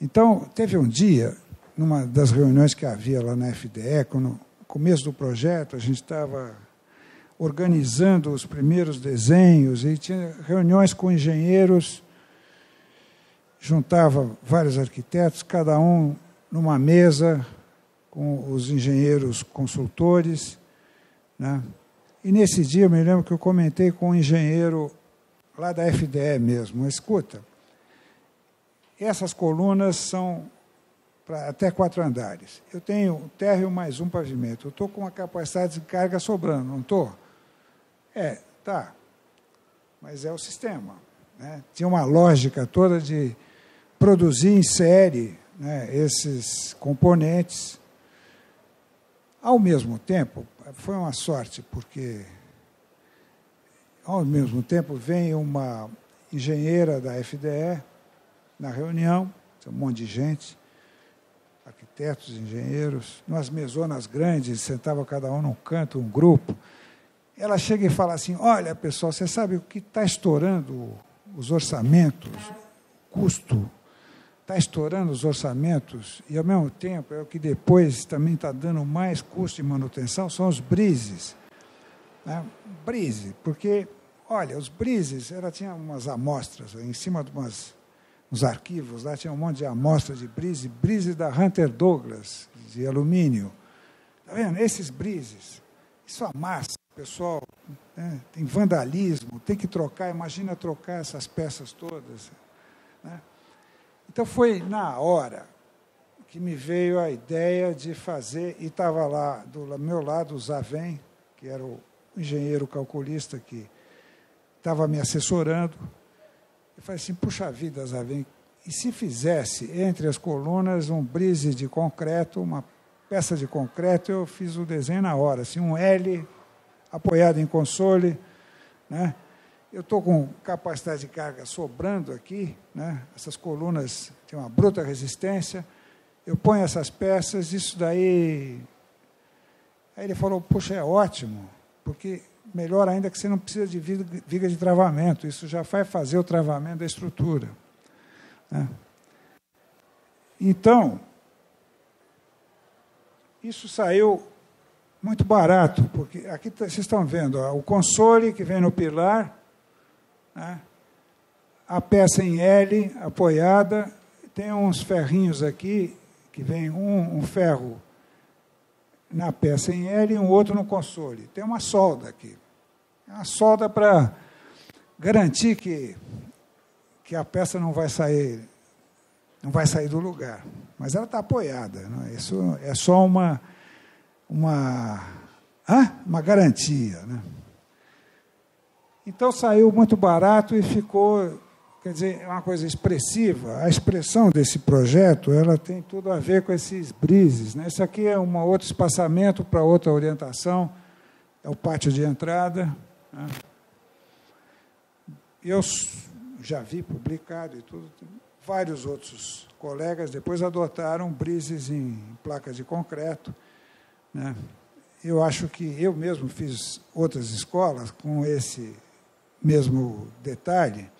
Então, teve um dia, numa das reuniões que havia lá na FDE, no começo do projeto, a gente estava organizando os primeiros desenhos e tinha reuniões com engenheiros juntava vários arquitetos, cada um numa mesa com os engenheiros consultores. Né? E nesse dia eu me lembro que eu comentei com um engenheiro lá da FDE mesmo, escuta, essas colunas são para até quatro andares. Eu tenho térreo mais um pavimento. Eu estou com uma capacidade de carga sobrando, não estou? É, tá. Mas é o sistema. Né? Tinha uma lógica toda de produzir em série né, esses componentes. Ao mesmo tempo, foi uma sorte, porque ao mesmo tempo vem uma engenheira da FDE na reunião, um monte de gente, arquitetos, engenheiros, nas mesonas grandes, sentava cada um num canto, um grupo. Ela chega e fala assim: Olha, pessoal, você sabe o que está estourando os orçamentos, custo está estourando os orçamentos e, ao mesmo tempo, é o que depois também está dando mais custo de manutenção, são os brises. Né? Brise, porque, olha, os brises, ela tinha umas amostras em cima de umas, uns arquivos, lá tinha um monte de amostras de brise, brise da Hunter Douglas, de alumínio. Está vendo? Esses brises, isso amassa, pessoal, né? tem vandalismo, tem que trocar, imagina trocar essas peças todas. Né? Então foi na hora que me veio a ideia de fazer, e estava lá do meu lado o Zavem, que era o engenheiro calculista que estava me assessorando. Eu falei assim, puxa vida, Zavem, e se fizesse entre as colunas um brise de concreto, uma peça de concreto, eu fiz o desenho na hora, assim, um L apoiado em console, né? Eu estou com capacidade de carga sobrando aqui, né? essas colunas têm uma bruta resistência. Eu ponho essas peças, isso daí. Aí ele falou: Poxa, é ótimo, porque melhor ainda que você não precisa de viga de travamento, isso já vai fazer o travamento da estrutura. Né? Então, isso saiu muito barato, porque aqui tá, vocês estão vendo ó, o console que vem no pilar né? A peça em L apoiada, tem uns ferrinhos aqui, que vem um, um ferro na peça em L e um outro no console. Tem uma solda aqui. É uma solda para garantir que que a peça não vai sair, não vai sair do lugar. Mas ela está apoiada. Né? Isso é só uma, uma, ah, uma garantia. Né? Então saiu muito barato e ficou, quer dizer, uma coisa expressiva. A expressão desse projeto ela tem tudo a ver com esses brises. Né? Isso aqui é um outro espaçamento para outra orientação, é o pátio de entrada. Né? Eu já vi publicado e tudo. Vários outros colegas depois adotaram brises em placas de concreto. Né? Eu acho que eu mesmo fiz outras escolas com esse mesmo detalhe.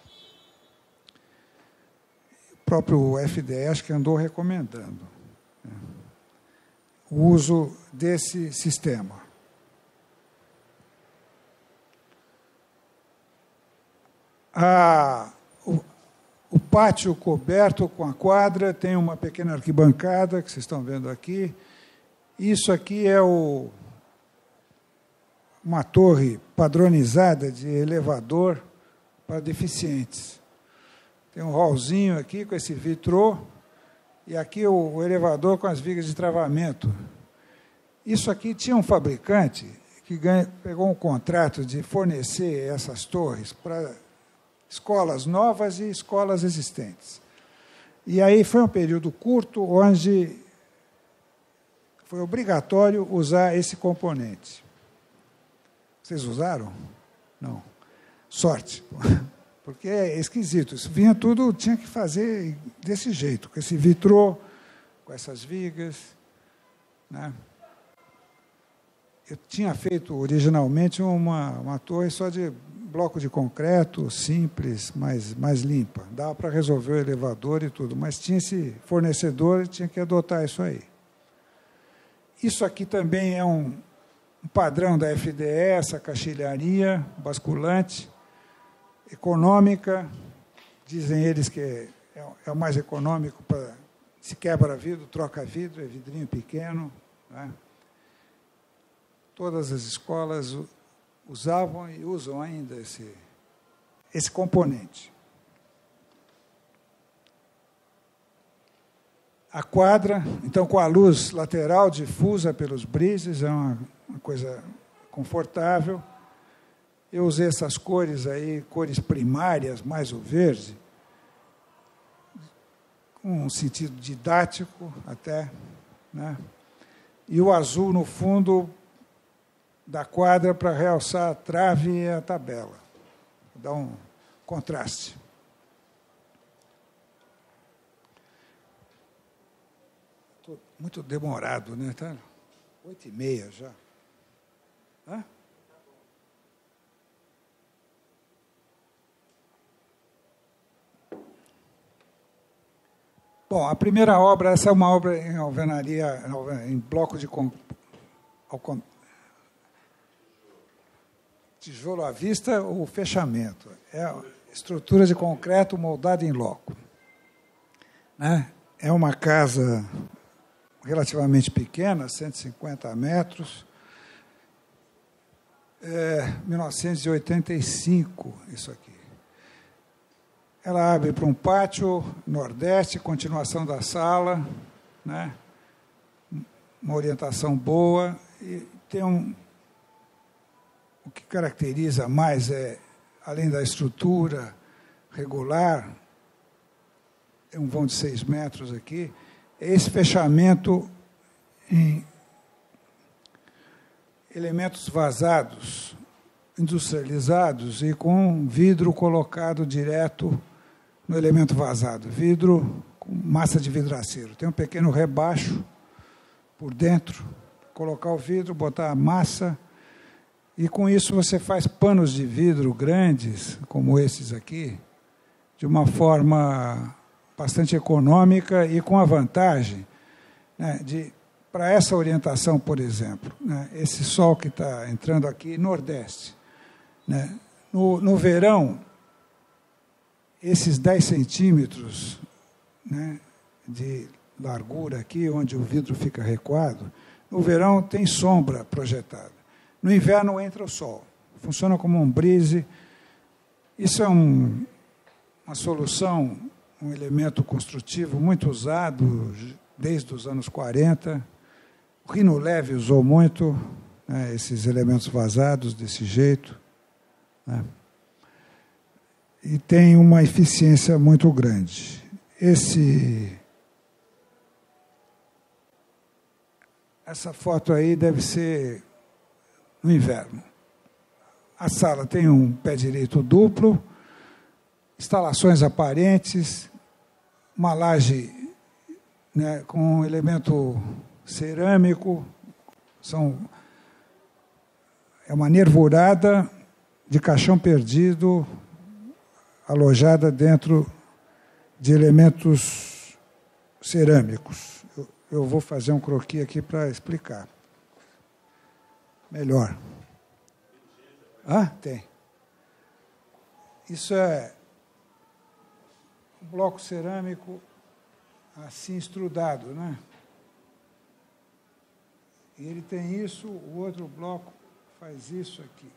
O próprio FDE acho que andou recomendando né? o uso desse sistema. A, o, o pátio coberto com a quadra tem uma pequena arquibancada que vocês estão vendo aqui. Isso aqui é o, uma torre padronizada de elevador para deficientes. Tem um hallzinho aqui com esse vitrô e aqui o, o elevador com as vigas de travamento. Isso aqui tinha um fabricante que ganha, pegou um contrato de fornecer essas torres para escolas novas e escolas existentes. E aí foi um período curto onde foi obrigatório usar esse componente. Vocês usaram? Não. Sorte. *laughs* Porque é esquisito. Isso vinha tudo, tinha que fazer desse jeito, com esse vitrô, com essas vigas. Né? Eu tinha feito originalmente uma, uma torre só de bloco de concreto, simples, mais, mais limpa. Dava para resolver o elevador e tudo, mas tinha esse fornecedor e tinha que adotar isso aí. Isso aqui também é um, um padrão da FDE, essa caixilharia basculante, econômica, dizem eles que é, é o mais econômico para se quebra vidro, troca vidro, é vidrinho pequeno. Né? Todas as escolas usavam e usam ainda esse, esse componente. A quadra, então, com a luz lateral difusa pelos brises, é uma, uma coisa confortável. Eu usei essas cores aí, cores primárias, mais o verde, com um sentido didático até, né? E o azul no fundo da quadra para realçar a trave e a tabela. Dá um contraste. Estou muito demorado, né? Tá? Oito e meia já. Hã? Bom, a primeira obra, essa é uma obra em alvenaria, em bloco de tijolo à vista, o fechamento. É estrutura de concreto moldada em loco. Né? É uma casa relativamente pequena, 150 metros. É, 1985, isso aqui. Ela abre para um pátio nordeste, continuação da sala, né? uma orientação boa, e tem um, o que caracteriza mais é, além da estrutura regular, é um vão de seis metros aqui, esse fechamento em elementos vazados, industrializados e com vidro colocado direto no elemento vazado. Vidro com massa de vidraceiro. Tem um pequeno rebaixo por dentro, colocar o vidro, botar a massa e com isso você faz panos de vidro grandes, como esses aqui, de uma forma bastante econômica e com a vantagem né, de, para essa orientação, por exemplo, né, esse sol que está entrando aqui, nordeste. Né, no, no verão, esses 10 centímetros né, de largura aqui, onde o vidro fica recuado, no verão tem sombra projetada. No inverno entra o sol. Funciona como um brise. Isso é um, uma solução, um elemento construtivo muito usado desde os anos 40. O Rino Leve usou muito né, esses elementos vazados desse jeito. Né, e tem uma eficiência muito grande. Esse, essa foto aí deve ser no inverno. A sala tem um pé direito duplo, instalações aparentes, uma laje né, com um elemento cerâmico, são, é uma nervurada de caixão perdido alojada dentro de elementos cerâmicos. Eu, eu vou fazer um croquis aqui para explicar. Melhor. Ah, tem. Isso é um bloco cerâmico assim estrudado, né? Ele tem isso, o outro bloco faz isso aqui.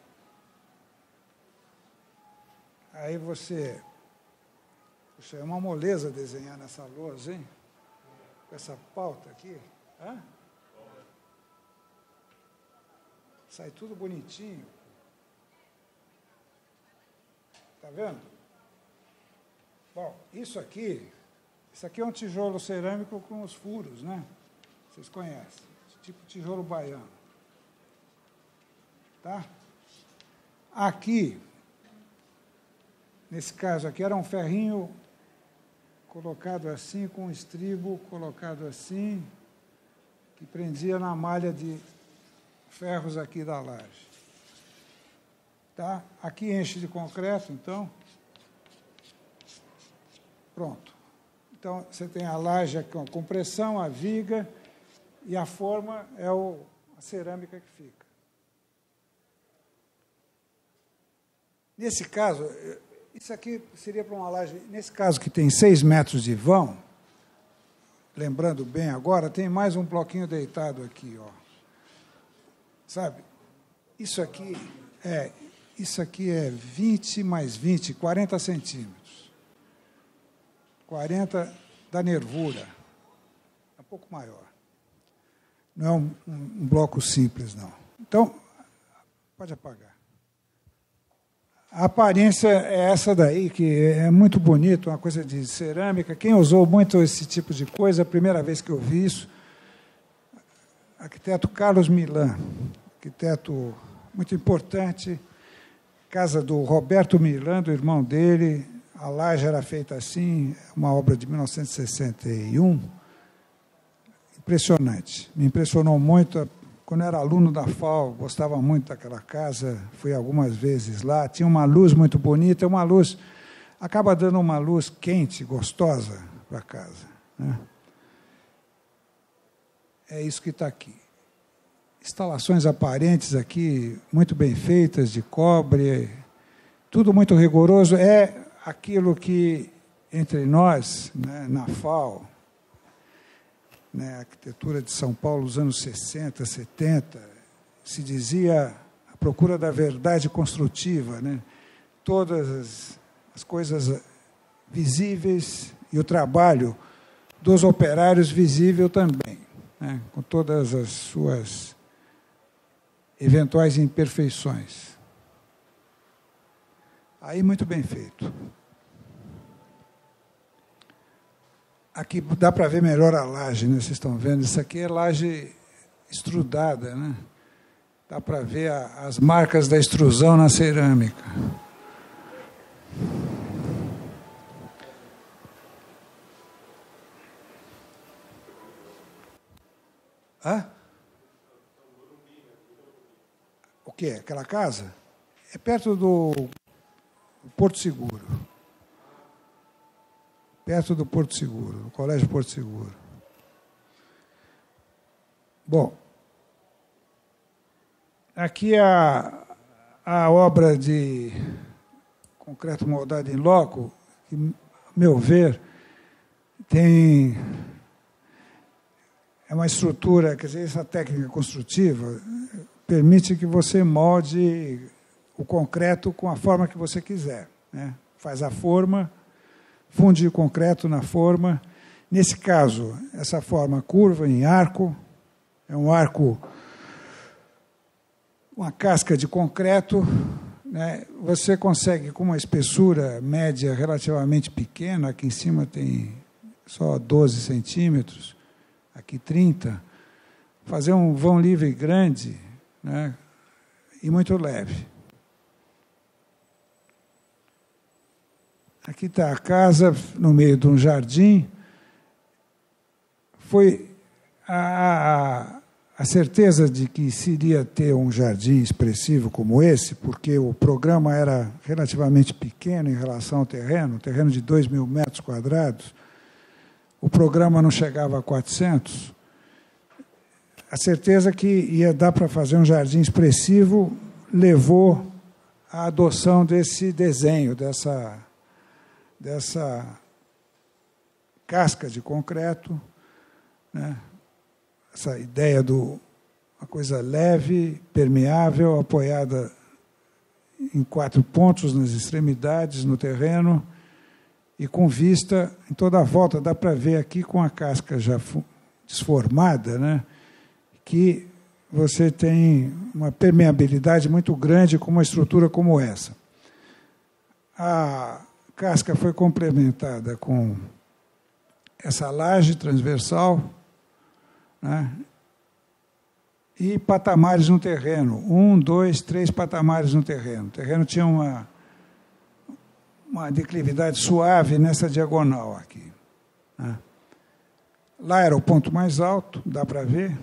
Aí você. Puxa, é uma moleza desenhar nessa lousa, hein? Com essa pauta aqui. Hã? Sai tudo bonitinho. Tá vendo? Bom, isso aqui, isso aqui é um tijolo cerâmico com os furos, né? Vocês conhecem, tipo tijolo baiano. Tá? Aqui, Nesse caso aqui era um ferrinho colocado assim, com um estribo colocado assim, que prendia na malha de ferros aqui da laje. Tá? Aqui enche de concreto, então. Pronto. Então, você tem a laje com compressão, a viga, e a forma é o, a cerâmica que fica. Nesse caso, isso aqui seria para uma laje, nesse caso que tem seis metros de vão, lembrando bem agora, tem mais um bloquinho deitado aqui, ó. Sabe? Isso aqui é, isso aqui é 20 mais 20, 40 centímetros. 40 da nervura. É um pouco maior. Não é um, um, um bloco simples, não. Então, pode apagar. A aparência é essa daí, que é muito bonito, uma coisa de cerâmica. Quem usou muito esse tipo de coisa, a primeira vez que eu vi isso, arquiteto Carlos Milan, arquiteto muito importante, casa do Roberto Milan, do irmão dele. A laje era feita assim, uma obra de 1961. Impressionante. Me impressionou muito quando era aluno da FAO, gostava muito daquela casa, fui algumas vezes lá. Tinha uma luz muito bonita, uma luz. Acaba dando uma luz quente, gostosa para casa. Né? É isso que está aqui. Instalações aparentes aqui, muito bem feitas, de cobre, tudo muito rigoroso. É aquilo que, entre nós, né, na FAO, né, arquitetura de São Paulo nos anos 60, 70, se dizia a procura da verdade construtiva, né? todas as, as coisas visíveis e o trabalho dos operários visível também, né? com todas as suas eventuais imperfeições. Aí muito bem feito. Aqui dá para ver melhor a laje, né? Vocês estão vendo? Isso aqui é laje estrudada, né? Dá para ver a, as marcas da extrusão na cerâmica. Hã? O que? Aquela casa? É perto do Porto Seguro perto do Porto Seguro, do Colégio Porto Seguro. Bom, aqui a, a obra de concreto moldado em loco, que, a meu ver, tem é uma estrutura, quer dizer, essa técnica construtiva permite que você molde o concreto com a forma que você quiser. Né? Faz a forma funde o concreto na forma. Nesse caso, essa forma curva em arco, é um arco, uma casca de concreto. Né? Você consegue, com uma espessura média relativamente pequena, aqui em cima tem só 12 centímetros, aqui 30, fazer um vão livre grande né? e muito leve. Aqui está a casa, no meio de um jardim. Foi a, a, a, certeza de que se iria ter um jardim expressivo como esse, porque o programa era relativamente pequeno em relação ao terreno, um terreno de 2 mil metros quadrados. O programa não chegava a 400. A certeza que ia dar para fazer um jardim expressivo levou à adoção desse desenho, dessa dessa casca de concreto, né? essa ideia do uma coisa leve, permeável, apoiada em quatro pontos nas extremidades, no terreno, e com vista em toda a volta. Dá para ver aqui com a casca já desformada, né? que você tem uma permeabilidade muito grande com uma estrutura como essa. A casca foi complementada com essa laje transversal né, e patamares no terreno. Um, dois, três patamares no terreno. O terreno tinha uma, uma declividade suave nessa diagonal aqui. Né. Lá era o ponto mais alto, dá para ver,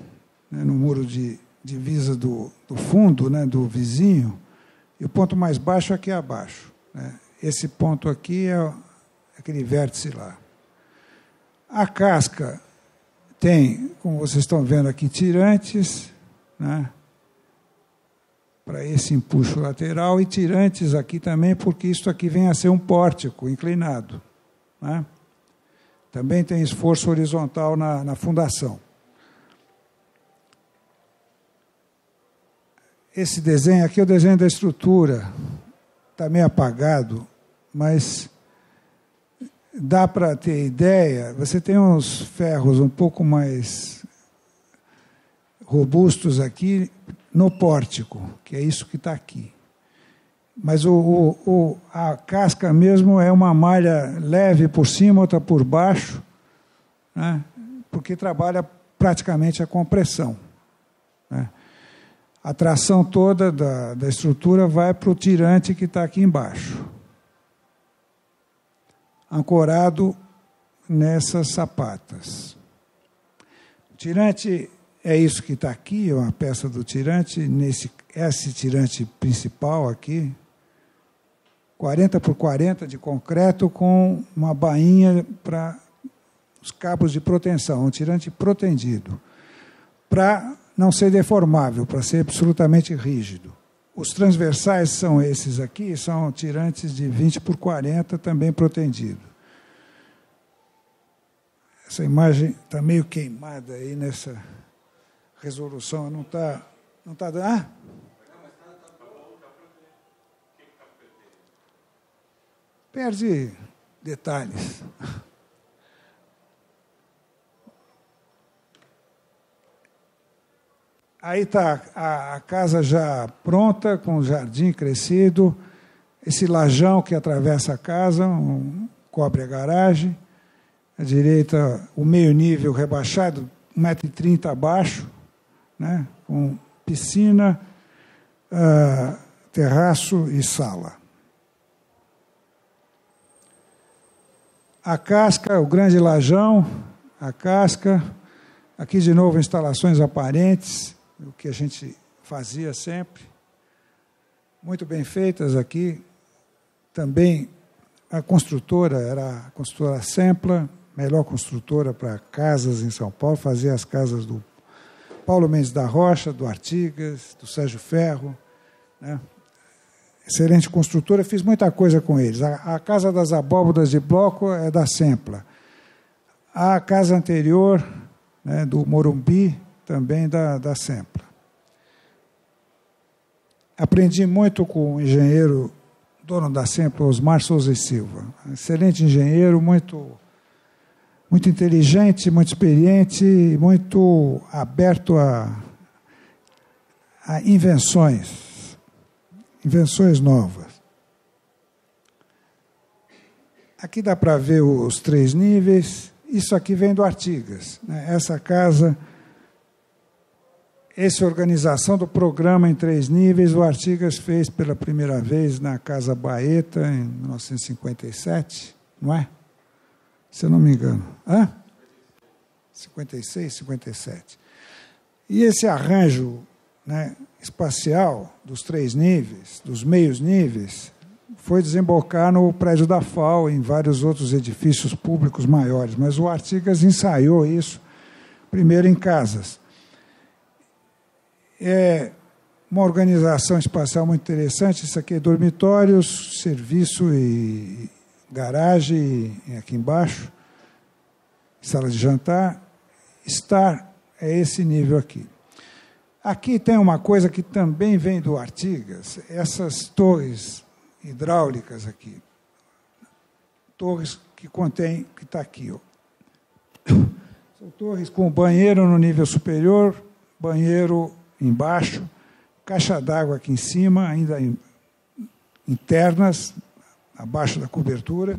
né, no muro de divisa do, do fundo, né, do vizinho, e o ponto mais baixo aqui abaixo. Né esse ponto aqui é aquele vértice lá. A casca tem, como vocês estão vendo aqui, tirantes, né? para esse empuxo lateral, e tirantes aqui também, porque isso aqui vem a ser um pórtico inclinado. Né? Também tem esforço horizontal na, na fundação. Esse desenho aqui é o desenho da estrutura está meio apagado, mas dá para ter ideia. Você tem uns ferros um pouco mais robustos aqui no pórtico, que é isso que está aqui. Mas o, o, o, a casca mesmo é uma malha leve por cima, outra por baixo, né? porque trabalha praticamente a compressão. Né? a tração toda da, da estrutura vai para o tirante que está aqui embaixo, ancorado nessas sapatas. Tirante é isso que está aqui, é uma peça do tirante, nesse esse tirante principal aqui, 40 por 40 de concreto com uma bainha para os cabos de proteção, um tirante protendido, para não ser deformável, para ser absolutamente rígido. Os transversais são esses aqui, são tirantes de 20 por 40, também protendido. Essa imagem está meio queimada aí nessa resolução, não está. Não está ah? Perde detalhes. Aí está a, a, casa já pronta, com o jardim crescido, esse lajão que atravessa a casa, um, cobre a garagem. À direita, o meio nível rebaixado, 1,30m abaixo, né, com piscina, uh, terraço e sala. A casca, o grande lajão, a casca, aqui de novo instalações aparentes, o que a gente fazia sempre, muito bem feitas aqui. Também a construtora era a construtora Sempla, melhor construtora para casas em São Paulo, fazia as casas do Paulo Mendes da Rocha, do Artigas, do Sérgio Ferro. Né? Excelente construtora, fiz muita coisa com eles. A, a Casa das Abóbodas de Bloco é da Sempla. A casa anterior, né, do Morumbi, também da, da Sempla. Aprendi muito com o engenheiro dono da Sempla, Osmar Souza e Silva. excelente engenheiro, muito, muito inteligente, muito experiente, muito aberto a, a invenções, invenções novas. Aqui dá para ver os três níveis. Isso aqui vem do Artigas. Né? Essa casa essa organização do programa em três níveis, o Artigas fez pela primeira vez na Casa Baeta, em 1957, não é? Se eu não me engano. Hã? 56, 57. E esse arranjo né, espacial dos três níveis, dos meios níveis, foi desembocar no prédio da FAO, em vários outros edifícios públicos maiores. Mas o Artigas ensaiou isso primeiro em casas é uma organização espacial muito interessante. Isso aqui é dormitórios, serviço e garagem aqui embaixo, sala de jantar. Estar é esse nível aqui. Aqui tem uma coisa que também vem do Artigas, essas torres hidráulicas aqui. Torres que contém, que está aqui. Ó. *coughs* São torres com banheiro no nível superior, banheiro embaixo, caixa d'água aqui em cima, ainda internas, abaixo da cobertura.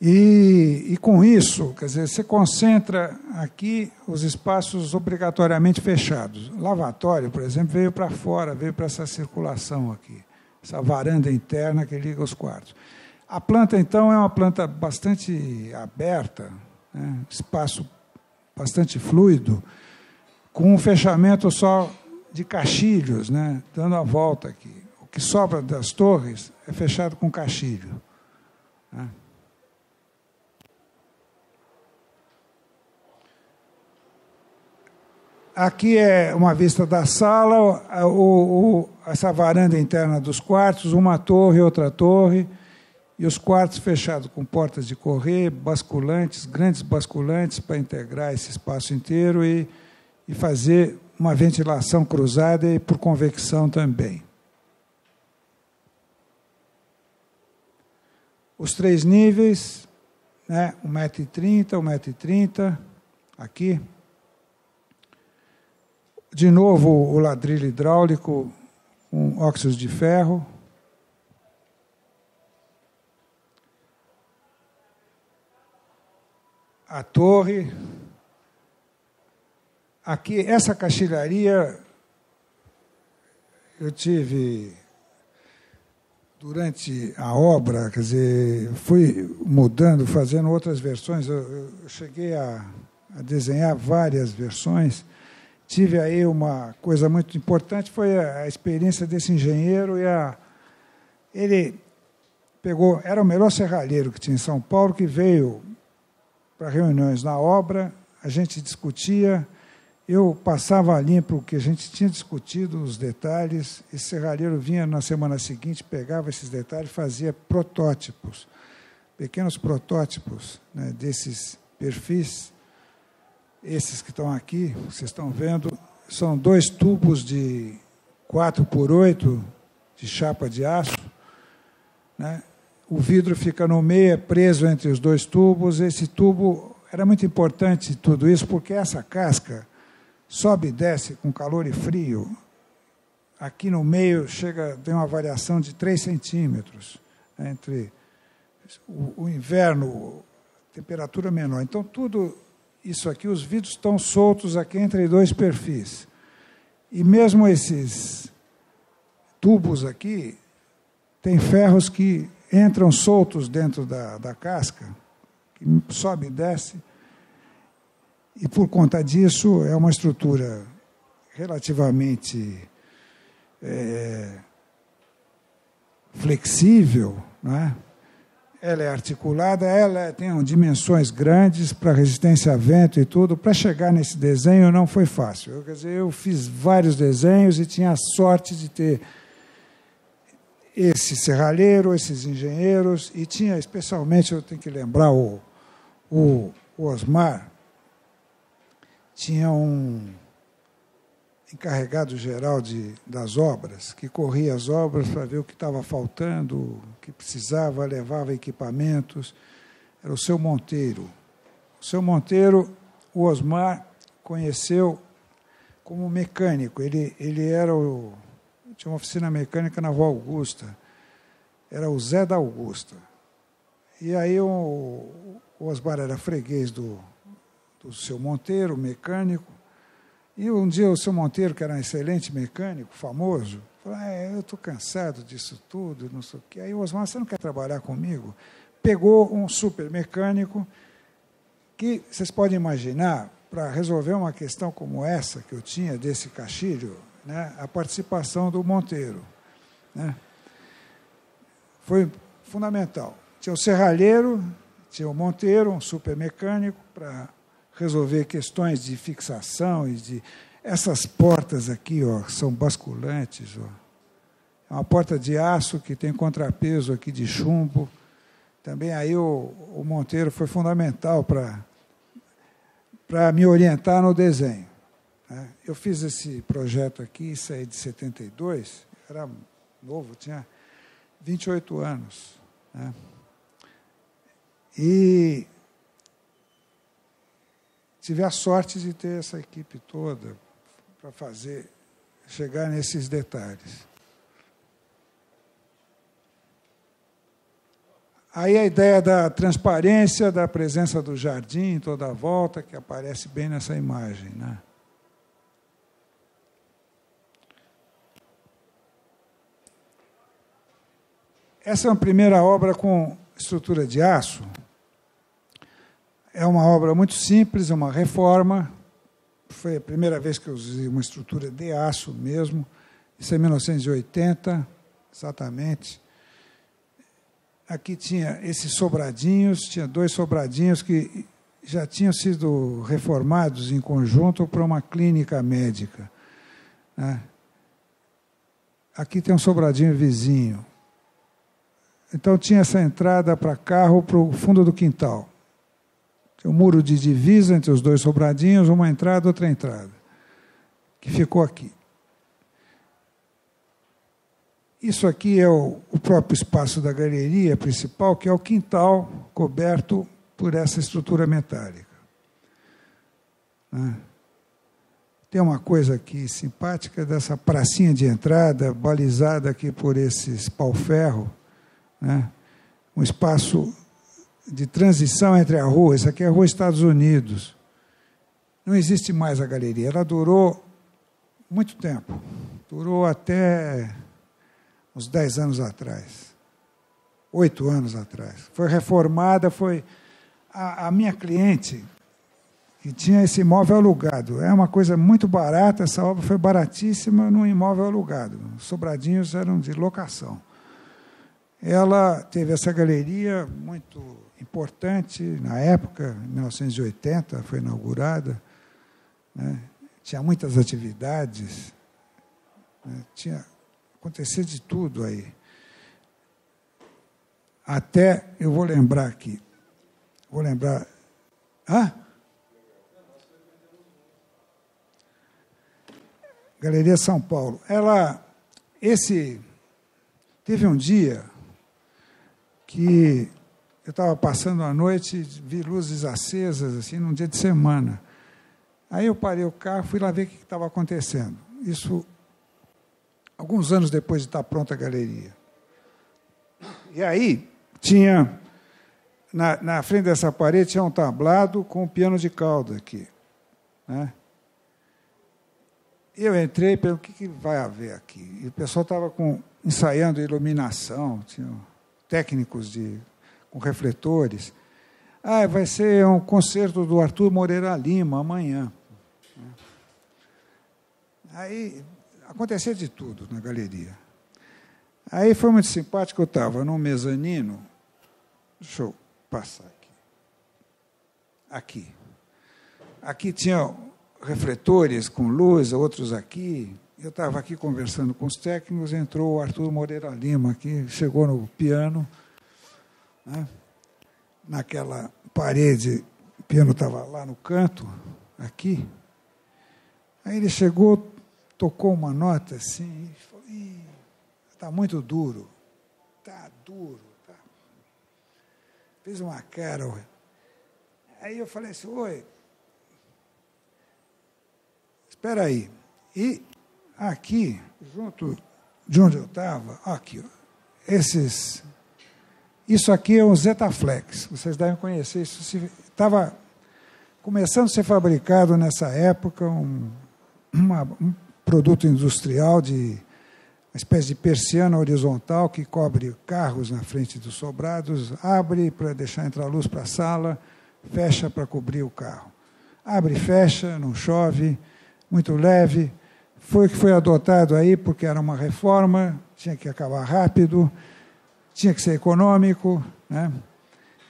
E, e, com isso, quer dizer, você concentra aqui os espaços obrigatoriamente fechados. Lavatório, por exemplo, veio para fora, veio para essa circulação aqui, essa varanda interna que liga os quartos. A planta, então, é uma planta bastante aberta, né? espaço bastante fluido, com um fechamento só de caixilhos, né, dando a volta aqui. O que sobra das torres é fechado com caixilho. Né. Aqui é uma vista da sala, o, o, essa varanda interna dos quartos, uma torre, outra torre e os quartos fechados com portas de correr, basculantes, grandes basculantes para integrar esse espaço inteiro e, e fazer uma ventilação cruzada e por convecção também. Os três níveis, né, 1,30m, 1,30m, aqui. De novo o ladrilho hidráulico com óxidos de ferro. A torre. Aqui, essa caixilharia, eu tive durante a obra, quer dizer, fui mudando, fazendo outras versões. Eu, eu cheguei a, a, desenhar várias versões. Tive aí uma coisa muito importante, foi a, a experiência desse engenheiro e a ele pegou, era o melhor serralheiro que tinha em São Paulo, que veio para reuniões na obra, a gente discutia, eu passava a limpo o que a gente tinha discutido, os detalhes, esse serralheiro vinha na semana seguinte, pegava esses detalhes, fazia protótipos, pequenos protótipos né, desses perfis. Esses que estão aqui, vocês estão vendo, são dois tubos de 4 por 8 de chapa de aço, né, o vidro fica no meio, é preso entre os dois tubos. Esse tubo era muito importante tudo isso, porque essa casca sobe e desce com calor e frio. Aqui no meio chega, tem uma variação de 3 centímetros né, entre o, o inverno, temperatura menor. Então, tudo isso aqui, os vidros estão soltos aqui entre dois perfis. E mesmo esses tubos aqui, tem ferros que entram soltos dentro da, da casca, que sobe e desce, e por conta disso é uma estrutura relativamente é, flexível, é? ela é articulada, ela tem dimensões grandes para resistência a vento e tudo. Para chegar nesse desenho não foi fácil. Eu, quer dizer, eu fiz vários desenhos e tinha a sorte de ter esse serralheiro, esses engenheiros, e tinha especialmente, eu tenho que lembrar, o, o, o Osmar, tinha um, encarregado geral de, das obras, que corria as obras para ver o que estava faltando, o que precisava, levava equipamentos. Era o seu Monteiro. O seu Monteiro, o Osmar conheceu como mecânico. Ele, ele era o, tinha uma oficina mecânica na Rua Augusta. Era o Zé da Augusta. E aí o, o Osmar era freguês do, do seu Monteiro, mecânico. E um dia o seu Monteiro, que era um excelente mecânico, famoso, falou: é, Eu estou cansado disso tudo, não sei o quê. Aí o Osmar, você não quer trabalhar comigo? Pegou um super mecânico que vocês podem imaginar, para resolver uma questão como essa que eu tinha desse caixilho, né, a participação do Monteiro. Né, foi fundamental. Tinha o serralheiro, tinha o Monteiro, um super mecânico, para resolver questões de fixação e de. Essas portas aqui ó, são basculantes. Ó. É uma porta de aço que tem contrapeso aqui de chumbo. Também aí o, o Monteiro foi fundamental para para me orientar no desenho. Né? Eu fiz esse projeto aqui, isso aí de 72, era novo, tinha 28 anos. Né? E tive a sorte de ter essa equipe toda para fazer, chegar nesses detalhes. Aí a ideia da transparência, da presença do jardim toda a volta, que aparece bem nessa imagem. Né? Essa é uma primeira obra com estrutura de aço. É uma obra muito simples, é uma reforma. Foi a primeira vez que eu usei uma estrutura de aço mesmo. Isso é 1980, exatamente aqui tinha esses sobradinhos, tinha dois sobradinhos que já tinham sido reformados em conjunto para uma clínica médica. Né? Aqui tem um sobradinho vizinho. Então tinha essa entrada para carro para o fundo do quintal. Tinha um muro de divisa entre os dois sobradinhos, uma entrada, outra entrada, que ficou aqui. Isso aqui é o, o próprio espaço da galeria principal, que é o quintal coberto por essa estrutura metálica. Né? Tem uma coisa aqui simpática dessa pracinha de entrada, balizada aqui por esses pau-ferro, né? um espaço de transição entre a rua. Isso aqui é a Rua Estados Unidos. Não existe mais a galeria. Ela durou muito tempo. Durou até uns 10 anos atrás, oito anos atrás. Foi reformada, foi. A, a, minha cliente, que tinha esse imóvel alugado, é uma coisa muito barata, essa obra foi baratíssima num imóvel alugado. Os sobradinhos eram de locação. Ela teve essa galeria muito importante na época, em 1980, foi inaugurada. Né? Tinha muitas atividades, né? tinha acontecer de tudo aí. Até eu vou lembrar aqui. Vou lembrar. Galeria São Paulo. Ela, esse, teve um dia que eu estava passando a noite, vi luzes acesas, assim, num dia de semana. Aí eu parei o carro, fui lá ver o que estava acontecendo. Isso alguns anos depois de estar pronta a galeria. E aí tinha, na, na frente dessa parede, tinha um tablado com um piano de cauda aqui. Né? Eu entrei e perguntei, o que, que vai haver aqui? E o pessoal estava ensaiando iluminação, tinha técnicos de, com refletores. Ah, vai ser um concerto do Arthur Moreira Lima amanhã. Aí acontecia de tudo na galeria. Aí foi muito simpático, eu estava num mezanino, deixa eu passar aqui. Aqui. Aqui tinha refletores com luz, outros aqui. Eu estava aqui conversando com os técnicos, entrou o Arthur Moreira Lima aqui, chegou no piano, né? naquela parede, o piano estava lá no canto, aqui. Aí ele chegou, tocou uma nota assim, e falou, está muito duro, está duro. Tá. Fez uma cara. Aí eu falei assim, oi, espera aí. E aqui, junto de onde eu estava, aqui, esses. Isso aqui é um Zetaflex, vocês devem conhecer. Isso estava começando a ser fabricado nessa época, um, uma, um produto industrial de uma espécie de persiana horizontal que cobre carros na frente dos sobrados, abre para deixar entrar luz para a sala, fecha para cobrir o carro. Abre e fecha, não chove, muito leve. Foi que foi adotado aí porque era uma reforma, tinha que acabar rápido, tinha que ser econômico, né?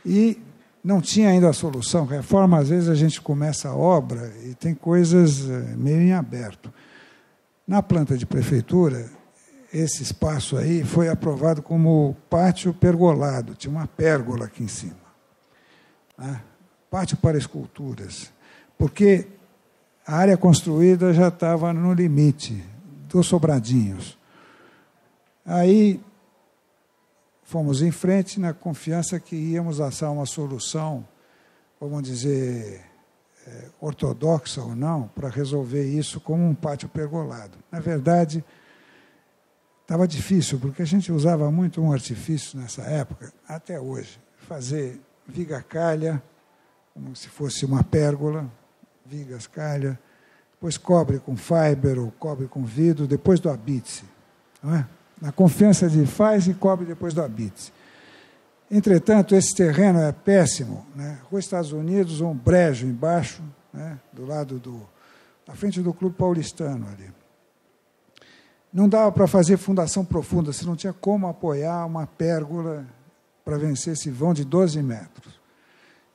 E não tinha ainda a solução. Reforma, às vezes, a gente começa a obra e tem coisas eh, meio em aberto. Na planta de prefeitura, esse espaço aí foi aprovado como pátio pergolado, tinha uma pérgola aqui em cima. Né? Pátio para esculturas. Porque a área construída já estava no limite dos sobradinhos. Aí fomos em frente na confiança que íamos achar uma solução, vamos dizer, é, ortodoxa ou não, para resolver isso como um pátio pergolado. Na verdade, estava difícil, porque a gente usava muito um artifício nessa época, até hoje, fazer viga calha, como se fosse uma pérgola, vigas calha, depois cobre com fiber ou cobre com vidro, depois do abitse. É? Na confiança de faz e cobre depois do abitse. Entretanto, esse terreno é péssimo. Né? Rua Estados Unidos, um brejo embaixo, né? do lado do. na frente do Clube Paulistano ali. Não dava para fazer fundação profunda, você não tinha como apoiar uma pérgola para vencer esse vão de 12 metros.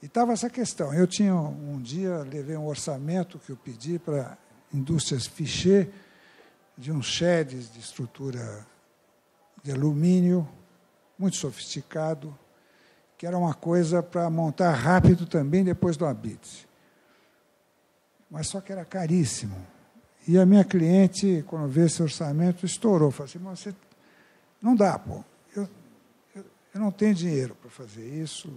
E estava essa questão. Eu tinha um dia, levei um orçamento que eu pedi para indústrias Fichet, de uns sheds de estrutura de alumínio, muito sofisticado, que era uma coisa para montar rápido também depois do habite. Mas só que era caríssimo. E a minha cliente, quando vê esse orçamento, estourou. Falou assim, mas você não dá, pô. Eu, eu, eu não tenho dinheiro para fazer isso.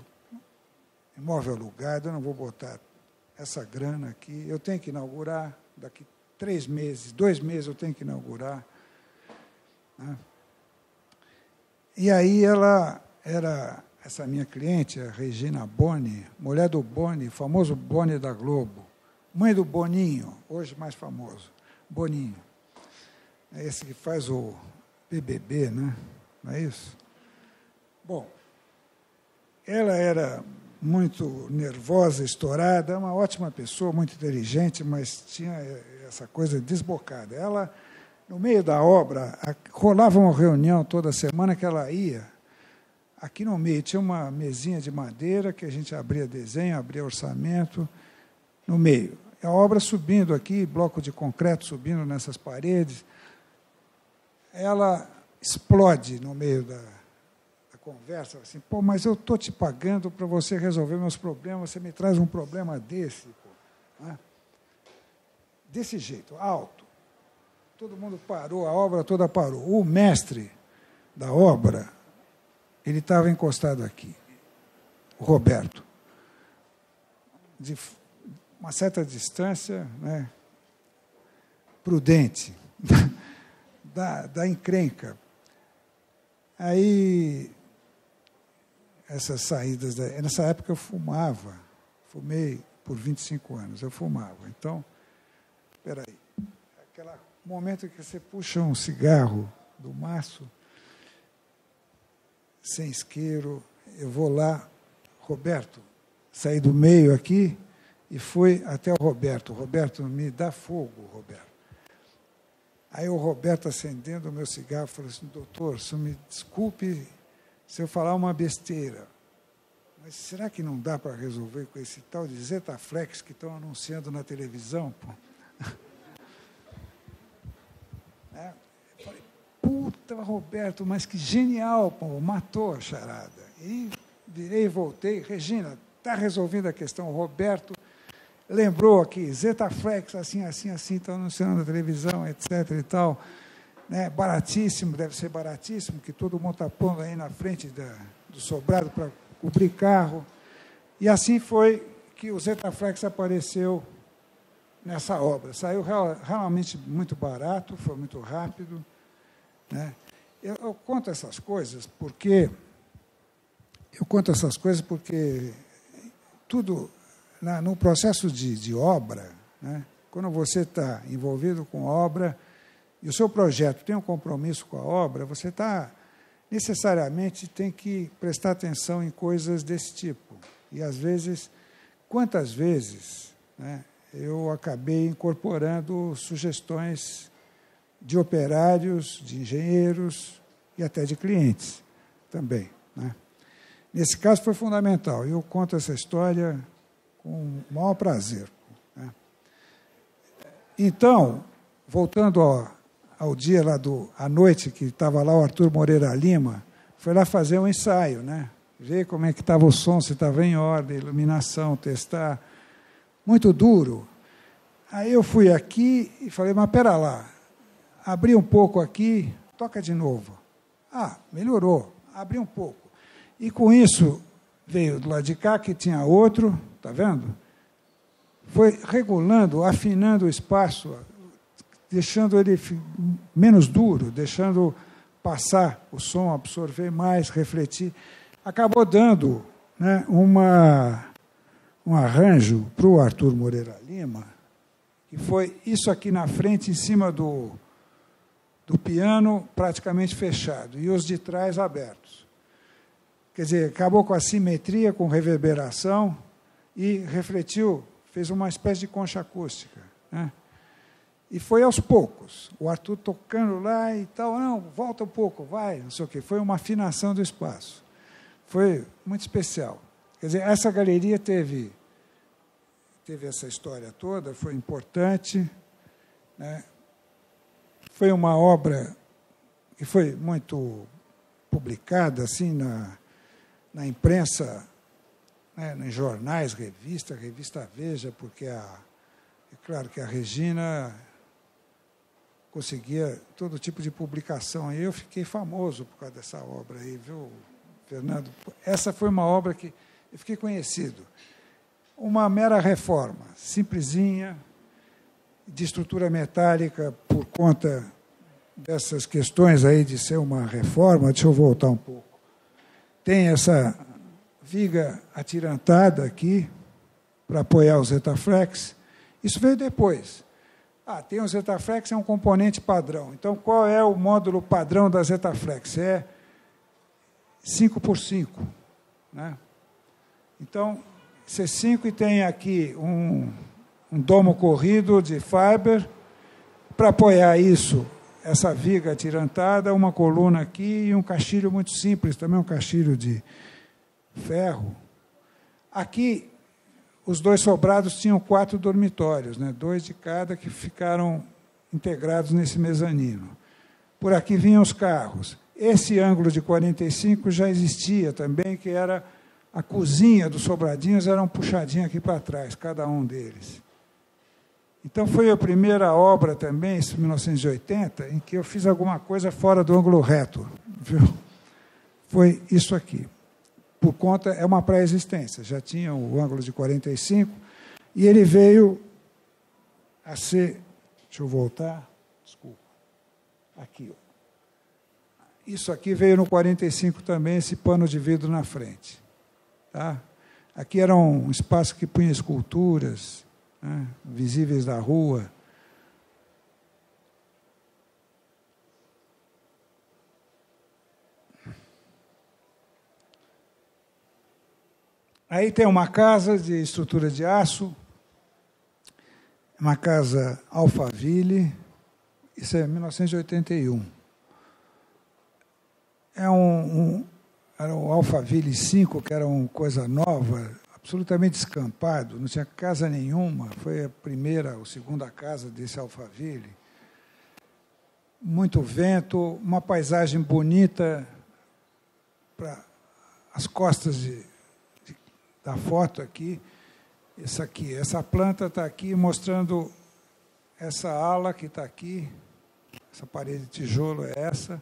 Imóvel alugado, eu não vou botar essa grana aqui. Eu tenho que inaugurar daqui três meses, dois meses eu tenho que inaugurar. Né? E aí ela era essa minha cliente, a Regina Boni, mulher do Boni, famoso Boni da Globo, mãe do Boninho, hoje mais famoso, Boninho. É esse que faz o BBB, né? Não é isso? Bom, ela era muito nervosa, estourada, uma ótima pessoa, muito inteligente, mas tinha essa coisa desbocada. Ela, no meio da obra, rolava uma reunião toda semana que ela ia Aqui no meio tinha uma mesinha de madeira que a gente abria desenho, abria orçamento. No meio. A obra subindo aqui, bloco de concreto subindo nessas paredes. Ela explode no meio da, da conversa, assim, pô, mas eu estou te pagando para você resolver meus problemas, você me traz um problema desse. Pô, né? Desse jeito, alto. Todo mundo parou, a obra toda parou. O mestre da obra, ele estava encostado aqui, o Roberto, de uma certa distância, né, prudente, *laughs* da, da encrenca. Aí, essas saídas, da, nessa época eu fumava, fumei por 25 anos, eu fumava. Então, espera aí, aquele momento que você puxa um cigarro do maço, sem isqueiro. Eu vou lá, Roberto, saí do meio aqui e fui até o Roberto. Roberto, me dá fogo, Roberto. Aí o Roberto, acendendo o meu cigarro, falou assim: doutor, me desculpe se eu falar uma besteira, mas será que não dá para resolver com esse tal de Zetaflex que estão anunciando na televisão? Pô? *laughs* Puta, Roberto, mas que genial, pô, matou a charada. E virei e voltei. Regina, está resolvendo a questão. Roberto lembrou aqui, Zetaflex, assim, assim, assim, estão anunciando na televisão, etc. e tal. Né? Baratíssimo, deve ser baratíssimo, que todo mundo está pondo aí na frente da, do sobrado para cobrir carro. E assim foi que o Zetaflex apareceu nessa obra. Saiu realmente muito barato, foi muito rápido. Né? Eu, eu, conto essas coisas porque eu conto essas coisas porque tudo na, no processo de, de obra, né? quando você está envolvido com obra e o seu projeto tem um compromisso com a obra, você está necessariamente tem que prestar atenção em coisas desse tipo. E às vezes, quantas vezes, né, eu acabei incorporando sugestões de operários, de engenheiros e até de clientes também. Né? Nesse caso foi fundamental. Eu conto essa história com o maior prazer. Né? Então, voltando ao, ao, dia lá do à noite que estava lá o Arthur Moreira Lima, foi lá fazer um ensaio, né? Ver como é que estava o som, se estava em ordem, iluminação, testar muito duro. Aí eu fui aqui e falei, mas pera lá, abri um pouco aqui, toca de novo. Ah, melhorou, abri um pouco. E com isso veio do lado de cá, que tinha outro, está vendo? Foi regulando, afinando o espaço, deixando ele menos duro, deixando passar o som, absorver mais, refletir. Acabou dando né, uma um arranjo para o Arthur Moreira Lima, que foi isso aqui na frente, em cima do, do piano, praticamente fechado, e os de trás abertos. Quer dizer, acabou com a simetria, com reverberação, e refletiu, fez uma espécie de concha acústica. Né? E foi aos poucos, o Arthur tocando lá e tal, não, volta um pouco, vai, não sei o quê. Foi uma afinação do espaço. Foi muito especial. Quer dizer, essa galeria teve, teve essa história toda, foi importante. Né? Foi uma obra que foi muito publicada assim na, na imprensa, né, em jornais, revista, revista Veja, porque a, é claro que a Regina conseguia todo tipo de publicação. E eu fiquei famoso por causa dessa obra aí, viu, Fernando? Essa foi uma obra que eu fiquei conhecido. Uma mera reforma, simplesinha, de estrutura metálica, por conta dessas questões aí de ser uma reforma. Deixa eu voltar um pouco. Tem essa viga atirantada aqui, para apoiar o Zetaflex. Isso veio depois. Ah, tem o Zetaflex, é um componente padrão. Então, qual é o módulo padrão da Zetaflex? É 5 por 5. Né? Então, C5 tem aqui um, um domo corrido de fiber. Para apoiar isso, essa viga atirantada, uma coluna aqui e um caixilho muito simples, também um caixilho de ferro. Aqui, os dois sobrados tinham quatro dormitórios, né? dois de cada que ficaram integrados nesse mezanino. Por aqui vinham os carros. Esse ângulo de 45 já existia também, que era a cozinha dos sobradinhos era um puxadinho aqui para trás, cada um deles. Então foi a primeira obra também, em 1980, em que eu fiz alguma coisa fora do ângulo reto. Viu? Foi isso aqui. Por conta, é uma pré-existência, já tinha o ângulo de 45, e ele veio a ser. Deixa eu voltar. Desculpa. Aqui. Isso aqui veio no 45 também, esse pano de vidro na frente. Tá? Aqui era um espaço que punha esculturas né, visíveis da rua. Aí tem uma casa de estrutura de aço, uma casa Alphaville, isso é 1981. É um, um era o Alphaville 5, que era uma coisa nova, absolutamente escampado, não tinha casa nenhuma, foi a primeira ou segunda casa desse Alphaville. Muito vento, uma paisagem bonita para as costas de, da foto aqui, Isso aqui, essa planta está aqui mostrando essa ala que está aqui, essa parede de tijolo é essa.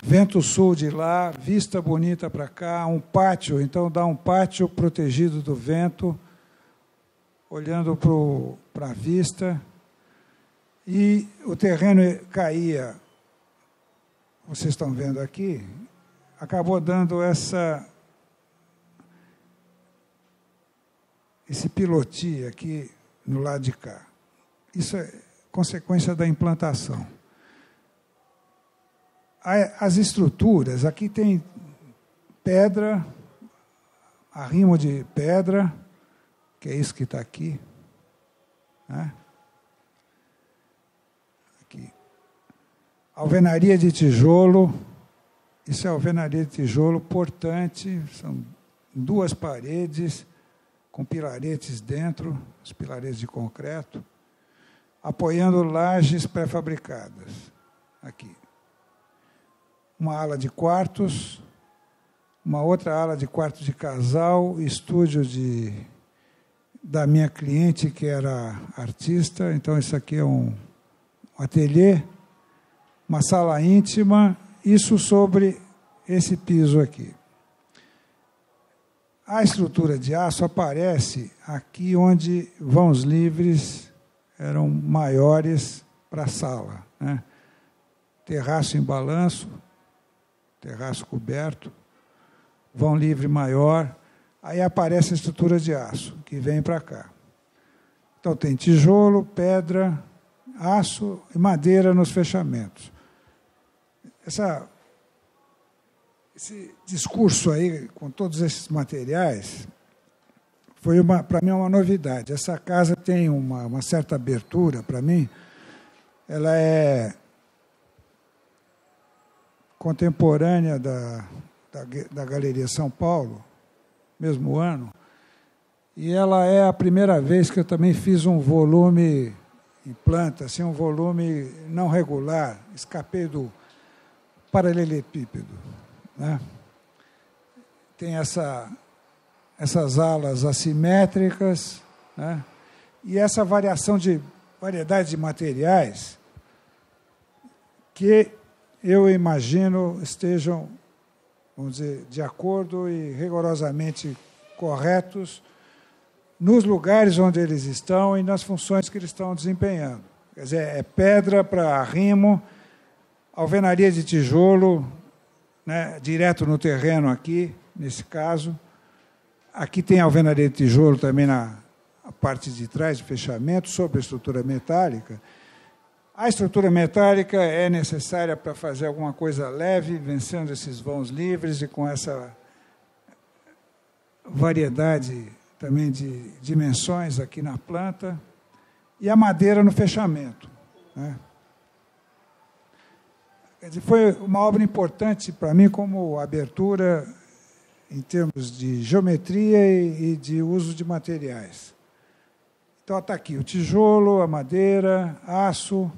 Vento sul de lá, vista bonita para cá, um pátio, então dá um pátio protegido do vento, olhando para a vista. E o terreno caía, vocês estão vendo aqui, acabou dando essa esse pilotia aqui no lado de cá. Isso é consequência da implantação. As estruturas, aqui tem pedra, arrimo de pedra, que é isso que está aqui. Né? Aqui. Alvenaria de tijolo, isso é alvenaria de tijolo portante, são duas paredes com pilaretes dentro, os pilaretes de concreto, apoiando lajes pré-fabricadas. Aqui uma ala de quartos, uma outra ala de quartos de casal, estúdio de da minha cliente que era artista, então isso aqui é um, um ateliê, uma sala íntima, isso sobre esse piso aqui. A estrutura de aço aparece aqui onde vãos livres eram maiores para a sala. Né? Terraço em balanço, terraço coberto, vão livre maior, aí aparece a estrutura de aço, que vem para cá. Então tem tijolo, pedra, aço e madeira nos fechamentos. Essa, esse discurso aí, com todos esses materiais, foi para mim uma novidade. Essa casa tem uma, uma certa abertura para mim. Ela é contemporânea da, da, da Galeria São Paulo, mesmo ano, e ela é a primeira vez que eu também fiz um volume em planta, assim, um volume não regular, escapei do paralelepípedo. Né? Tem essa, essas alas assimétricas, né? e essa variação de variedade de materiais que eu imagino estejam, vamos dizer, de acordo e rigorosamente corretos nos lugares onde eles estão e nas funções que eles estão desempenhando. Quer dizer, é pedra para arrimo, alvenaria de tijolo, né, direto no terreno aqui, nesse caso. Aqui tem alvenaria de tijolo também na parte de trás, de fechamento, sobre a estrutura metálica. A estrutura metálica é necessária para fazer alguma coisa leve, vencendo esses vãos livres e com essa variedade também de dimensões aqui na planta. E a madeira no fechamento. Né? Foi uma obra importante para mim como abertura em termos de geometria e de uso de materiais. Então está aqui o tijolo, a madeira, aço,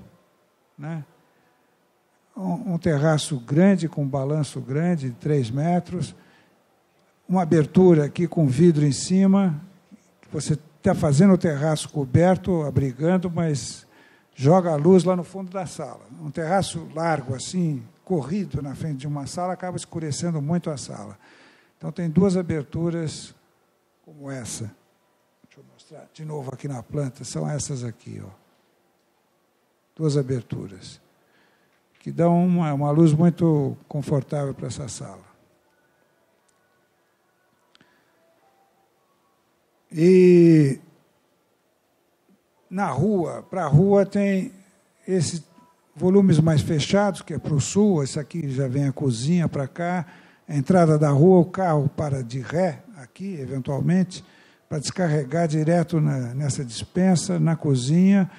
né? Um, um terraço grande, com um balanço grande, de 3 metros, uma abertura aqui com vidro em cima, você está fazendo o terraço coberto, abrigando, mas joga a luz lá no fundo da sala. Um terraço largo, assim, corrido na frente de uma sala, acaba escurecendo muito a sala. Então, tem duas aberturas como essa. Deixa eu mostrar de novo aqui na planta, são essas aqui, ó duas aberturas, que dão uma, uma luz muito confortável para essa sala. E na rua, para a rua tem esses volumes mais fechados, que é para o sul, esse aqui já vem a cozinha para cá, a entrada da rua, o carro para de ré aqui, eventualmente, para descarregar direto na, nessa dispensa, na cozinha,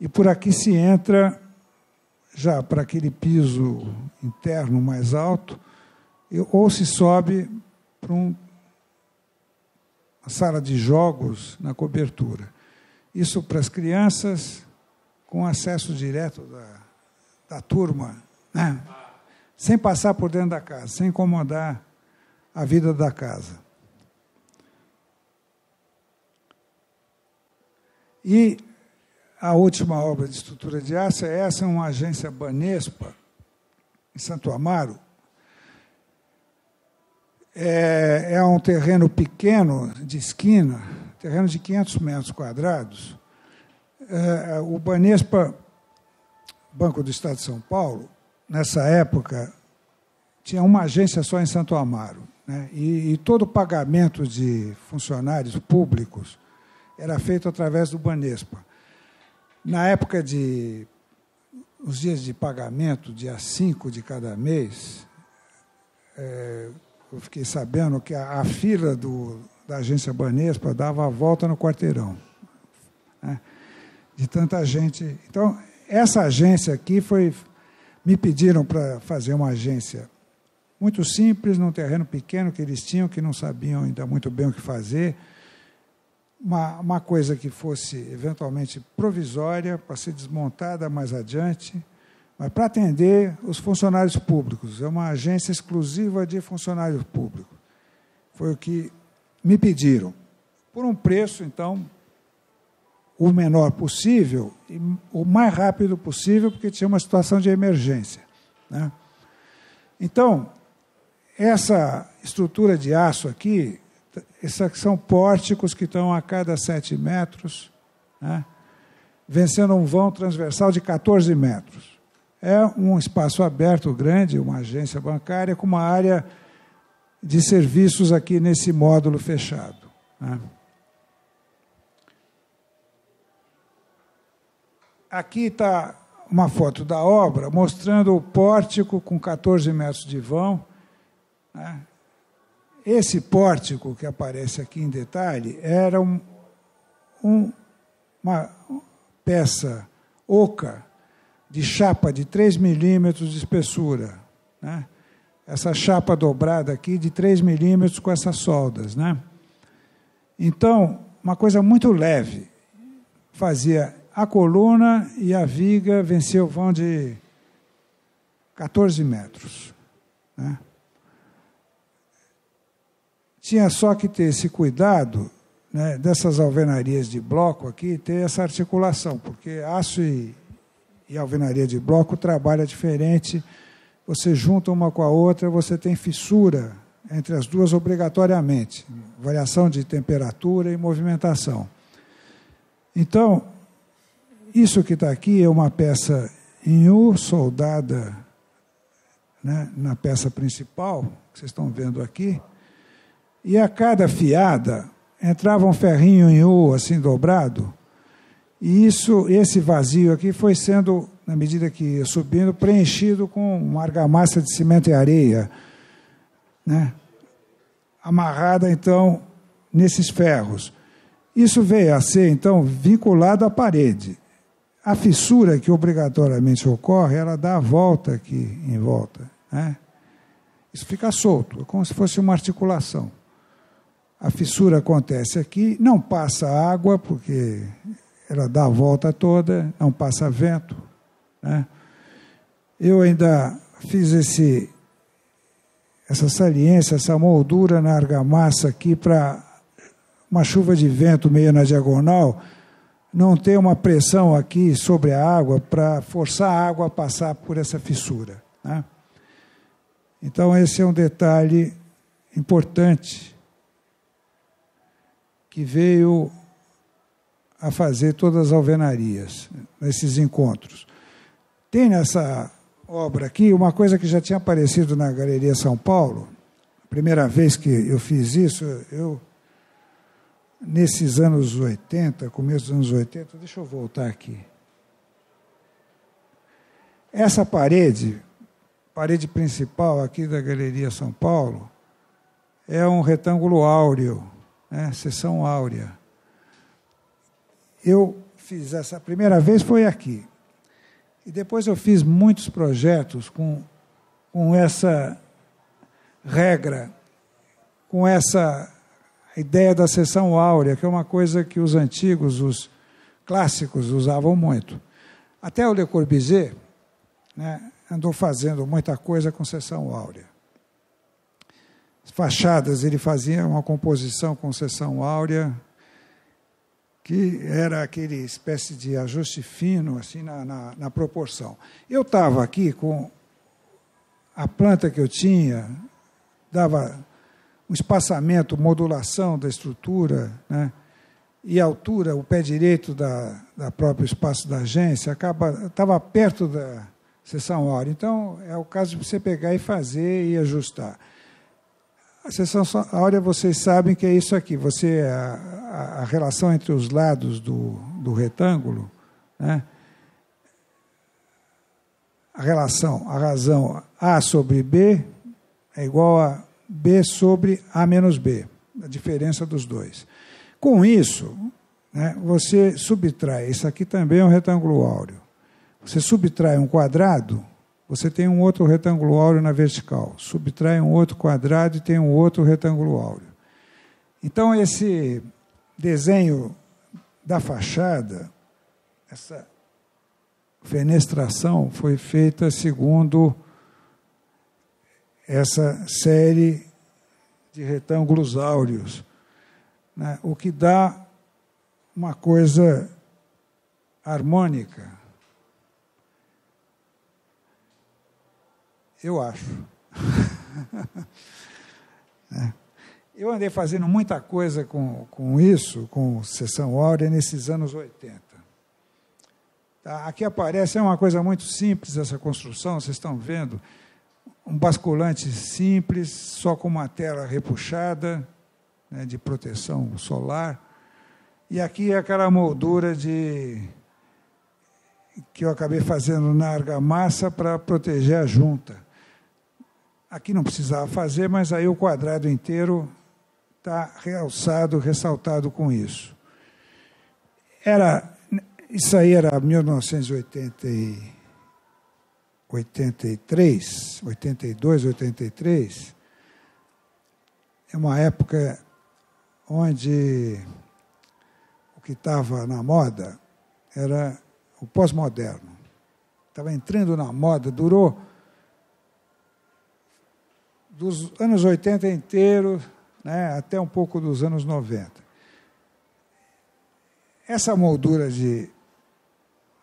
e por aqui se entra já para aquele piso interno mais alto, ou se sobe para um, uma sala de jogos na cobertura. Isso para as crianças com acesso direto da, da turma, né? sem passar por dentro da casa, sem incomodar a vida da casa. E a última obra de estrutura de aço é essa, é uma agência Banespa, em Santo Amaro. É, é um terreno pequeno, de esquina, terreno de 500 metros quadrados. É, o Banespa, Banco do Estado de São Paulo, nessa época, tinha uma agência só em Santo Amaro. Né? E, e todo o pagamento de funcionários públicos era feito através do Banespa. Na época de os dias de pagamento, dia 5 de cada mês, é, eu fiquei sabendo que a, a fila do, da agência Banespa dava a volta no quarteirão. Né? De tanta gente. Então, essa agência aqui foi. Me pediram para fazer uma agência muito simples, num terreno pequeno que eles tinham, que não sabiam ainda muito bem o que fazer uma, uma coisa que fosse eventualmente provisória, para ser desmontada mais adiante, mas para atender os funcionários públicos. É uma agência exclusiva de funcionários públicos. Foi o que me pediram. Por um preço, então, o menor possível e o mais rápido possível, porque tinha uma situação de emergência. Né? Então, essa estrutura de aço aqui, esses são pórticos que estão a cada sete metros, né? vencendo um vão transversal de 14 metros. É um espaço aberto grande, uma agência bancária, com uma área de serviços aqui nesse módulo fechado. Né? Aqui está uma foto da obra mostrando o pórtico com 14 metros de vão. Né? Esse pórtico que aparece aqui em detalhe era um, um, uma peça oca de chapa de 3 milímetros de espessura. Né? Essa chapa dobrada aqui de 3 milímetros com essas soldas. Né? Então, uma coisa muito leve. Fazia a coluna e a viga venceu o vão de 14 metros. Né? Tinha só que ter esse cuidado né, dessas alvenarias de bloco aqui, ter essa articulação, porque aço e, e alvenaria de bloco trabalha diferente. Você junta uma com a outra, você tem fissura entre as duas obrigatoriamente, variação de temperatura e movimentação. Então, isso que está aqui é uma peça em U soldada né, na peça principal, que vocês estão vendo aqui, e a cada fiada entrava um ferrinho em U, assim dobrado, e isso, esse vazio aqui foi sendo, na medida que ia subindo, preenchido com uma argamassa de cimento e areia, né? amarrada então nesses ferros. Isso veio a ser então vinculado à parede. A fissura que obrigatoriamente ocorre, ela dá a volta aqui em volta. Né? Isso fica solto, é como se fosse uma articulação. A fissura acontece aqui, não passa água, porque ela dá a volta toda, não passa vento. Né? Eu ainda fiz esse, essa saliência, essa moldura na argamassa aqui para uma chuva de vento meio na diagonal, não ter uma pressão aqui sobre a água para forçar a água a passar por essa fissura. Né? Então, esse é um detalhe importante que veio a fazer todas as alvenarias nesses encontros. Tem nessa obra aqui uma coisa que já tinha aparecido na Galeria São Paulo. A primeira vez que eu fiz isso, eu nesses anos 80, começo dos anos 80, deixa eu voltar aqui. Essa parede, parede principal aqui da Galeria São Paulo, é um retângulo áureo né, sessão áurea. Eu fiz essa primeira vez foi aqui. E depois eu fiz muitos projetos com, com essa regra, com essa ideia da sessão áurea, que é uma coisa que os antigos, os clássicos, usavam muito. Até o Le Corbusier né, andou fazendo muita coisa com sessão áurea fachadas ele fazia uma composição com seção áurea que era aquele espécie de ajuste fino assim na, na, na proporção. Eu estava aqui com a planta que eu tinha, dava um espaçamento, modulação da estrutura, né? e a altura, o pé direito da, da próprio espaço da agência, acaba estava perto da seção hora. Então, é o caso de você pegar e fazer e ajustar. A seção áurea, vocês sabem que é isso aqui. Você a, a relação entre os lados do, do retângulo, né? a relação, a razão A sobre B é igual a B sobre A menos B, a diferença dos dois. Com isso, né, você subtrai, isso aqui também é um retângulo áureo. Você subtrai um quadrado, você tem um outro retângulo áureo na vertical. Subtrai um outro quadrado e tem um outro retângulo áureo. Então, esse desenho da fachada, essa fenestração foi feita segundo essa série de retângulos áureos, né? o que dá uma coisa harmônica. Eu acho. *laughs* é. Eu andei fazendo muita coisa com, com isso, com sessão áurea, nesses anos 80. Tá? Aqui aparece, é uma coisa muito simples essa construção, vocês estão vendo. Um basculante simples, só com uma tela repuxada, né, de proteção solar. E aqui é aquela moldura de que eu acabei fazendo na argamassa para proteger a junta. Aqui não precisava fazer, mas aí o quadrado inteiro está realçado, ressaltado com isso. Era, isso aí era 1983, 82, 83. É uma época onde o que estava na moda era o pós-moderno. Estava entrando na moda, durou dos anos 80 inteiros né, até um pouco dos anos 90. Essa moldura de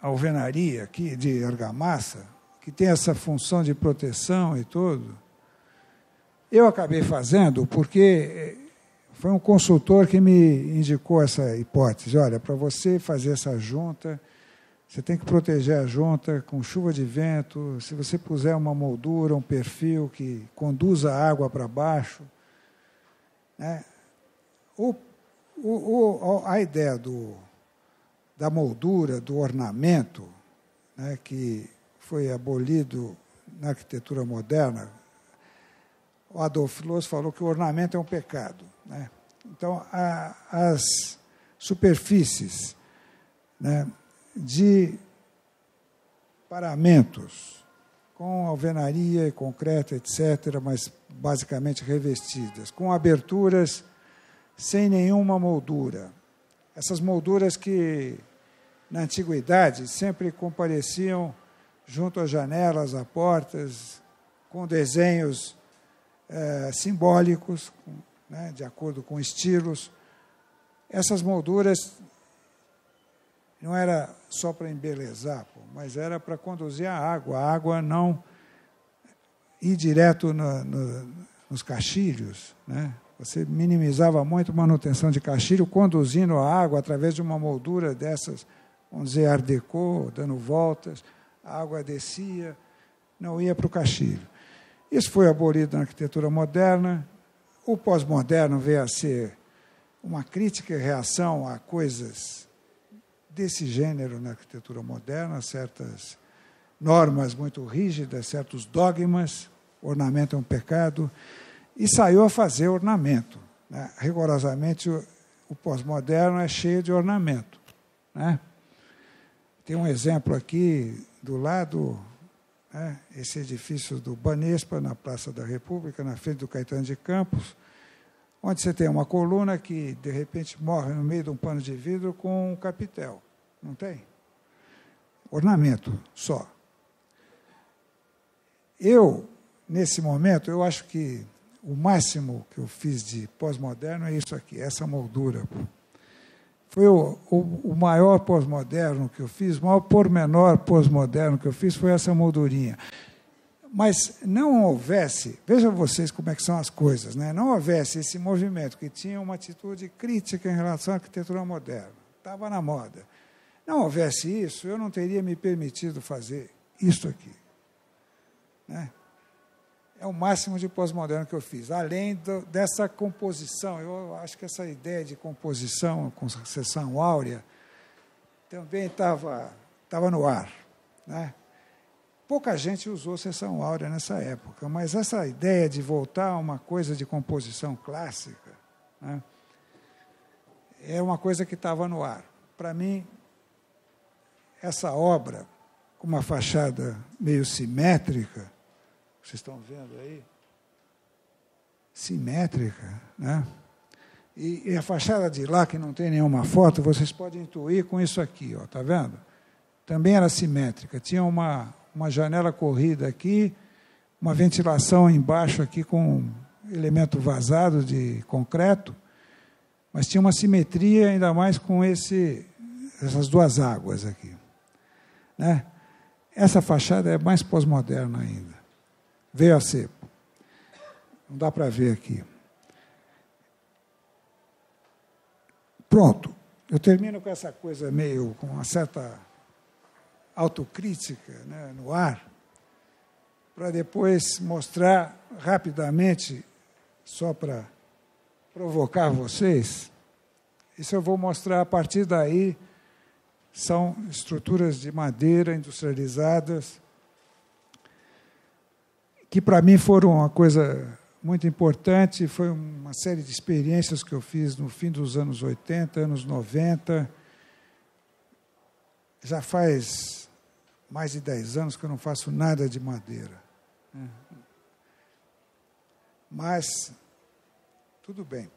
alvenaria aqui, de argamassa, que tem essa função de proteção e tudo, eu acabei fazendo porque foi um consultor que me indicou essa hipótese. Olha, para você fazer essa junta, você tem que proteger a junta com chuva de vento. Se você puser uma moldura, um perfil que conduza a água para baixo, né? O, o, a ideia do, da moldura, do ornamento, né, que foi abolido na arquitetura moderna, o Adolf Loos falou que o ornamento é um pecado. Né? Então, a, as superfícies né, de paramentos com alvenaria e concreto, etc., mas basicamente revestidas, com aberturas sem nenhuma moldura. Essas molduras que, na antiguidade, sempre compareciam junto às janelas, a portas, com desenhos é, simbólicos, né, de acordo com estilos. Essas molduras não era só para embelezar, pô, mas era para conduzir a água. A água não ir direto no, no, nos caixilhos, né? Você minimizava muito a manutenção de caixilho, conduzindo a água através de uma moldura dessas, vamos dizer, art déco, dando voltas, a água descia, não ia para o caixilho. Isso foi abolido na arquitetura moderna. O pós-moderno veio a ser uma crítica e reação a coisas desse gênero na arquitetura moderna, certas normas muito rígidas, certos dogmas, ornamento é um pecado, e saiu a fazer ornamento. Né? Rigorosamente, o, pós-moderno é cheio de ornamento. Né? Tem um exemplo aqui do lado, né? esse edifício do Banespa, na Praça da República, na frente do Caetano de Campos, onde você tem uma coluna que, de repente, morre no meio de um pano de vidro com um capitel. Não tem? Ornamento só. Eu nesse momento, eu acho que o máximo que eu fiz de pós-moderno é isso aqui, essa moldura. foi o, o, o maior pós-moderno que eu fiz, o maior pormenor pós-moderno que eu fiz foi essa moldurinha. Mas não houvesse, vejam vocês como é que são as coisas, né? não houvesse esse movimento que tinha uma atitude crítica em relação à arquitetura moderna, estava na moda. Não houvesse isso, eu não teria me permitido fazer isso aqui. Né? É o máximo de pós-moderno que eu fiz. Além do, dessa composição, eu acho que essa ideia de composição com sessão áurea também estava tava no ar. Né? Pouca gente usou sessão áurea nessa época, mas essa ideia de voltar a uma coisa de composição clássica né, é uma coisa que estava no ar. Para mim, essa obra, com uma fachada meio simétrica, vocês estão vendo aí? Simétrica, né? E, e, a fachada de lá, que não tem nenhuma foto, vocês podem intuir com isso aqui, ó, tá vendo? Também era simétrica, tinha uma, uma janela corrida aqui, uma ventilação embaixo aqui com elemento vazado de concreto, mas tinha uma simetria ainda mais com esse, essas duas águas aqui. Né? Essa fachada é mais pós-moderna ainda veio a ser. Não dá para ver aqui. Pronto. Eu termino com essa coisa meio, com uma certa autocrítica né, no ar, para depois mostrar rapidamente, só para provocar vocês. Isso eu vou mostrar a partir daí. São estruturas de madeira industrializadas que para mim foram uma coisa muito importante. Foi uma série de experiências que eu fiz no fim dos anos 80, anos 90. Já faz mais de 10 anos que eu não faço nada de madeira. Né? Mas, tudo bem.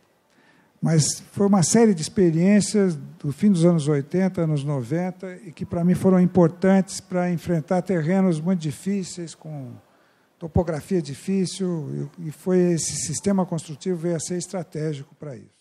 Mas foi uma série de experiências do fim dos anos 80, anos 90, e que para mim foram importantes para enfrentar terrenos muito difíceis, com topografia difícil, e foi esse sistema construtivo veio a ser estratégico para isso.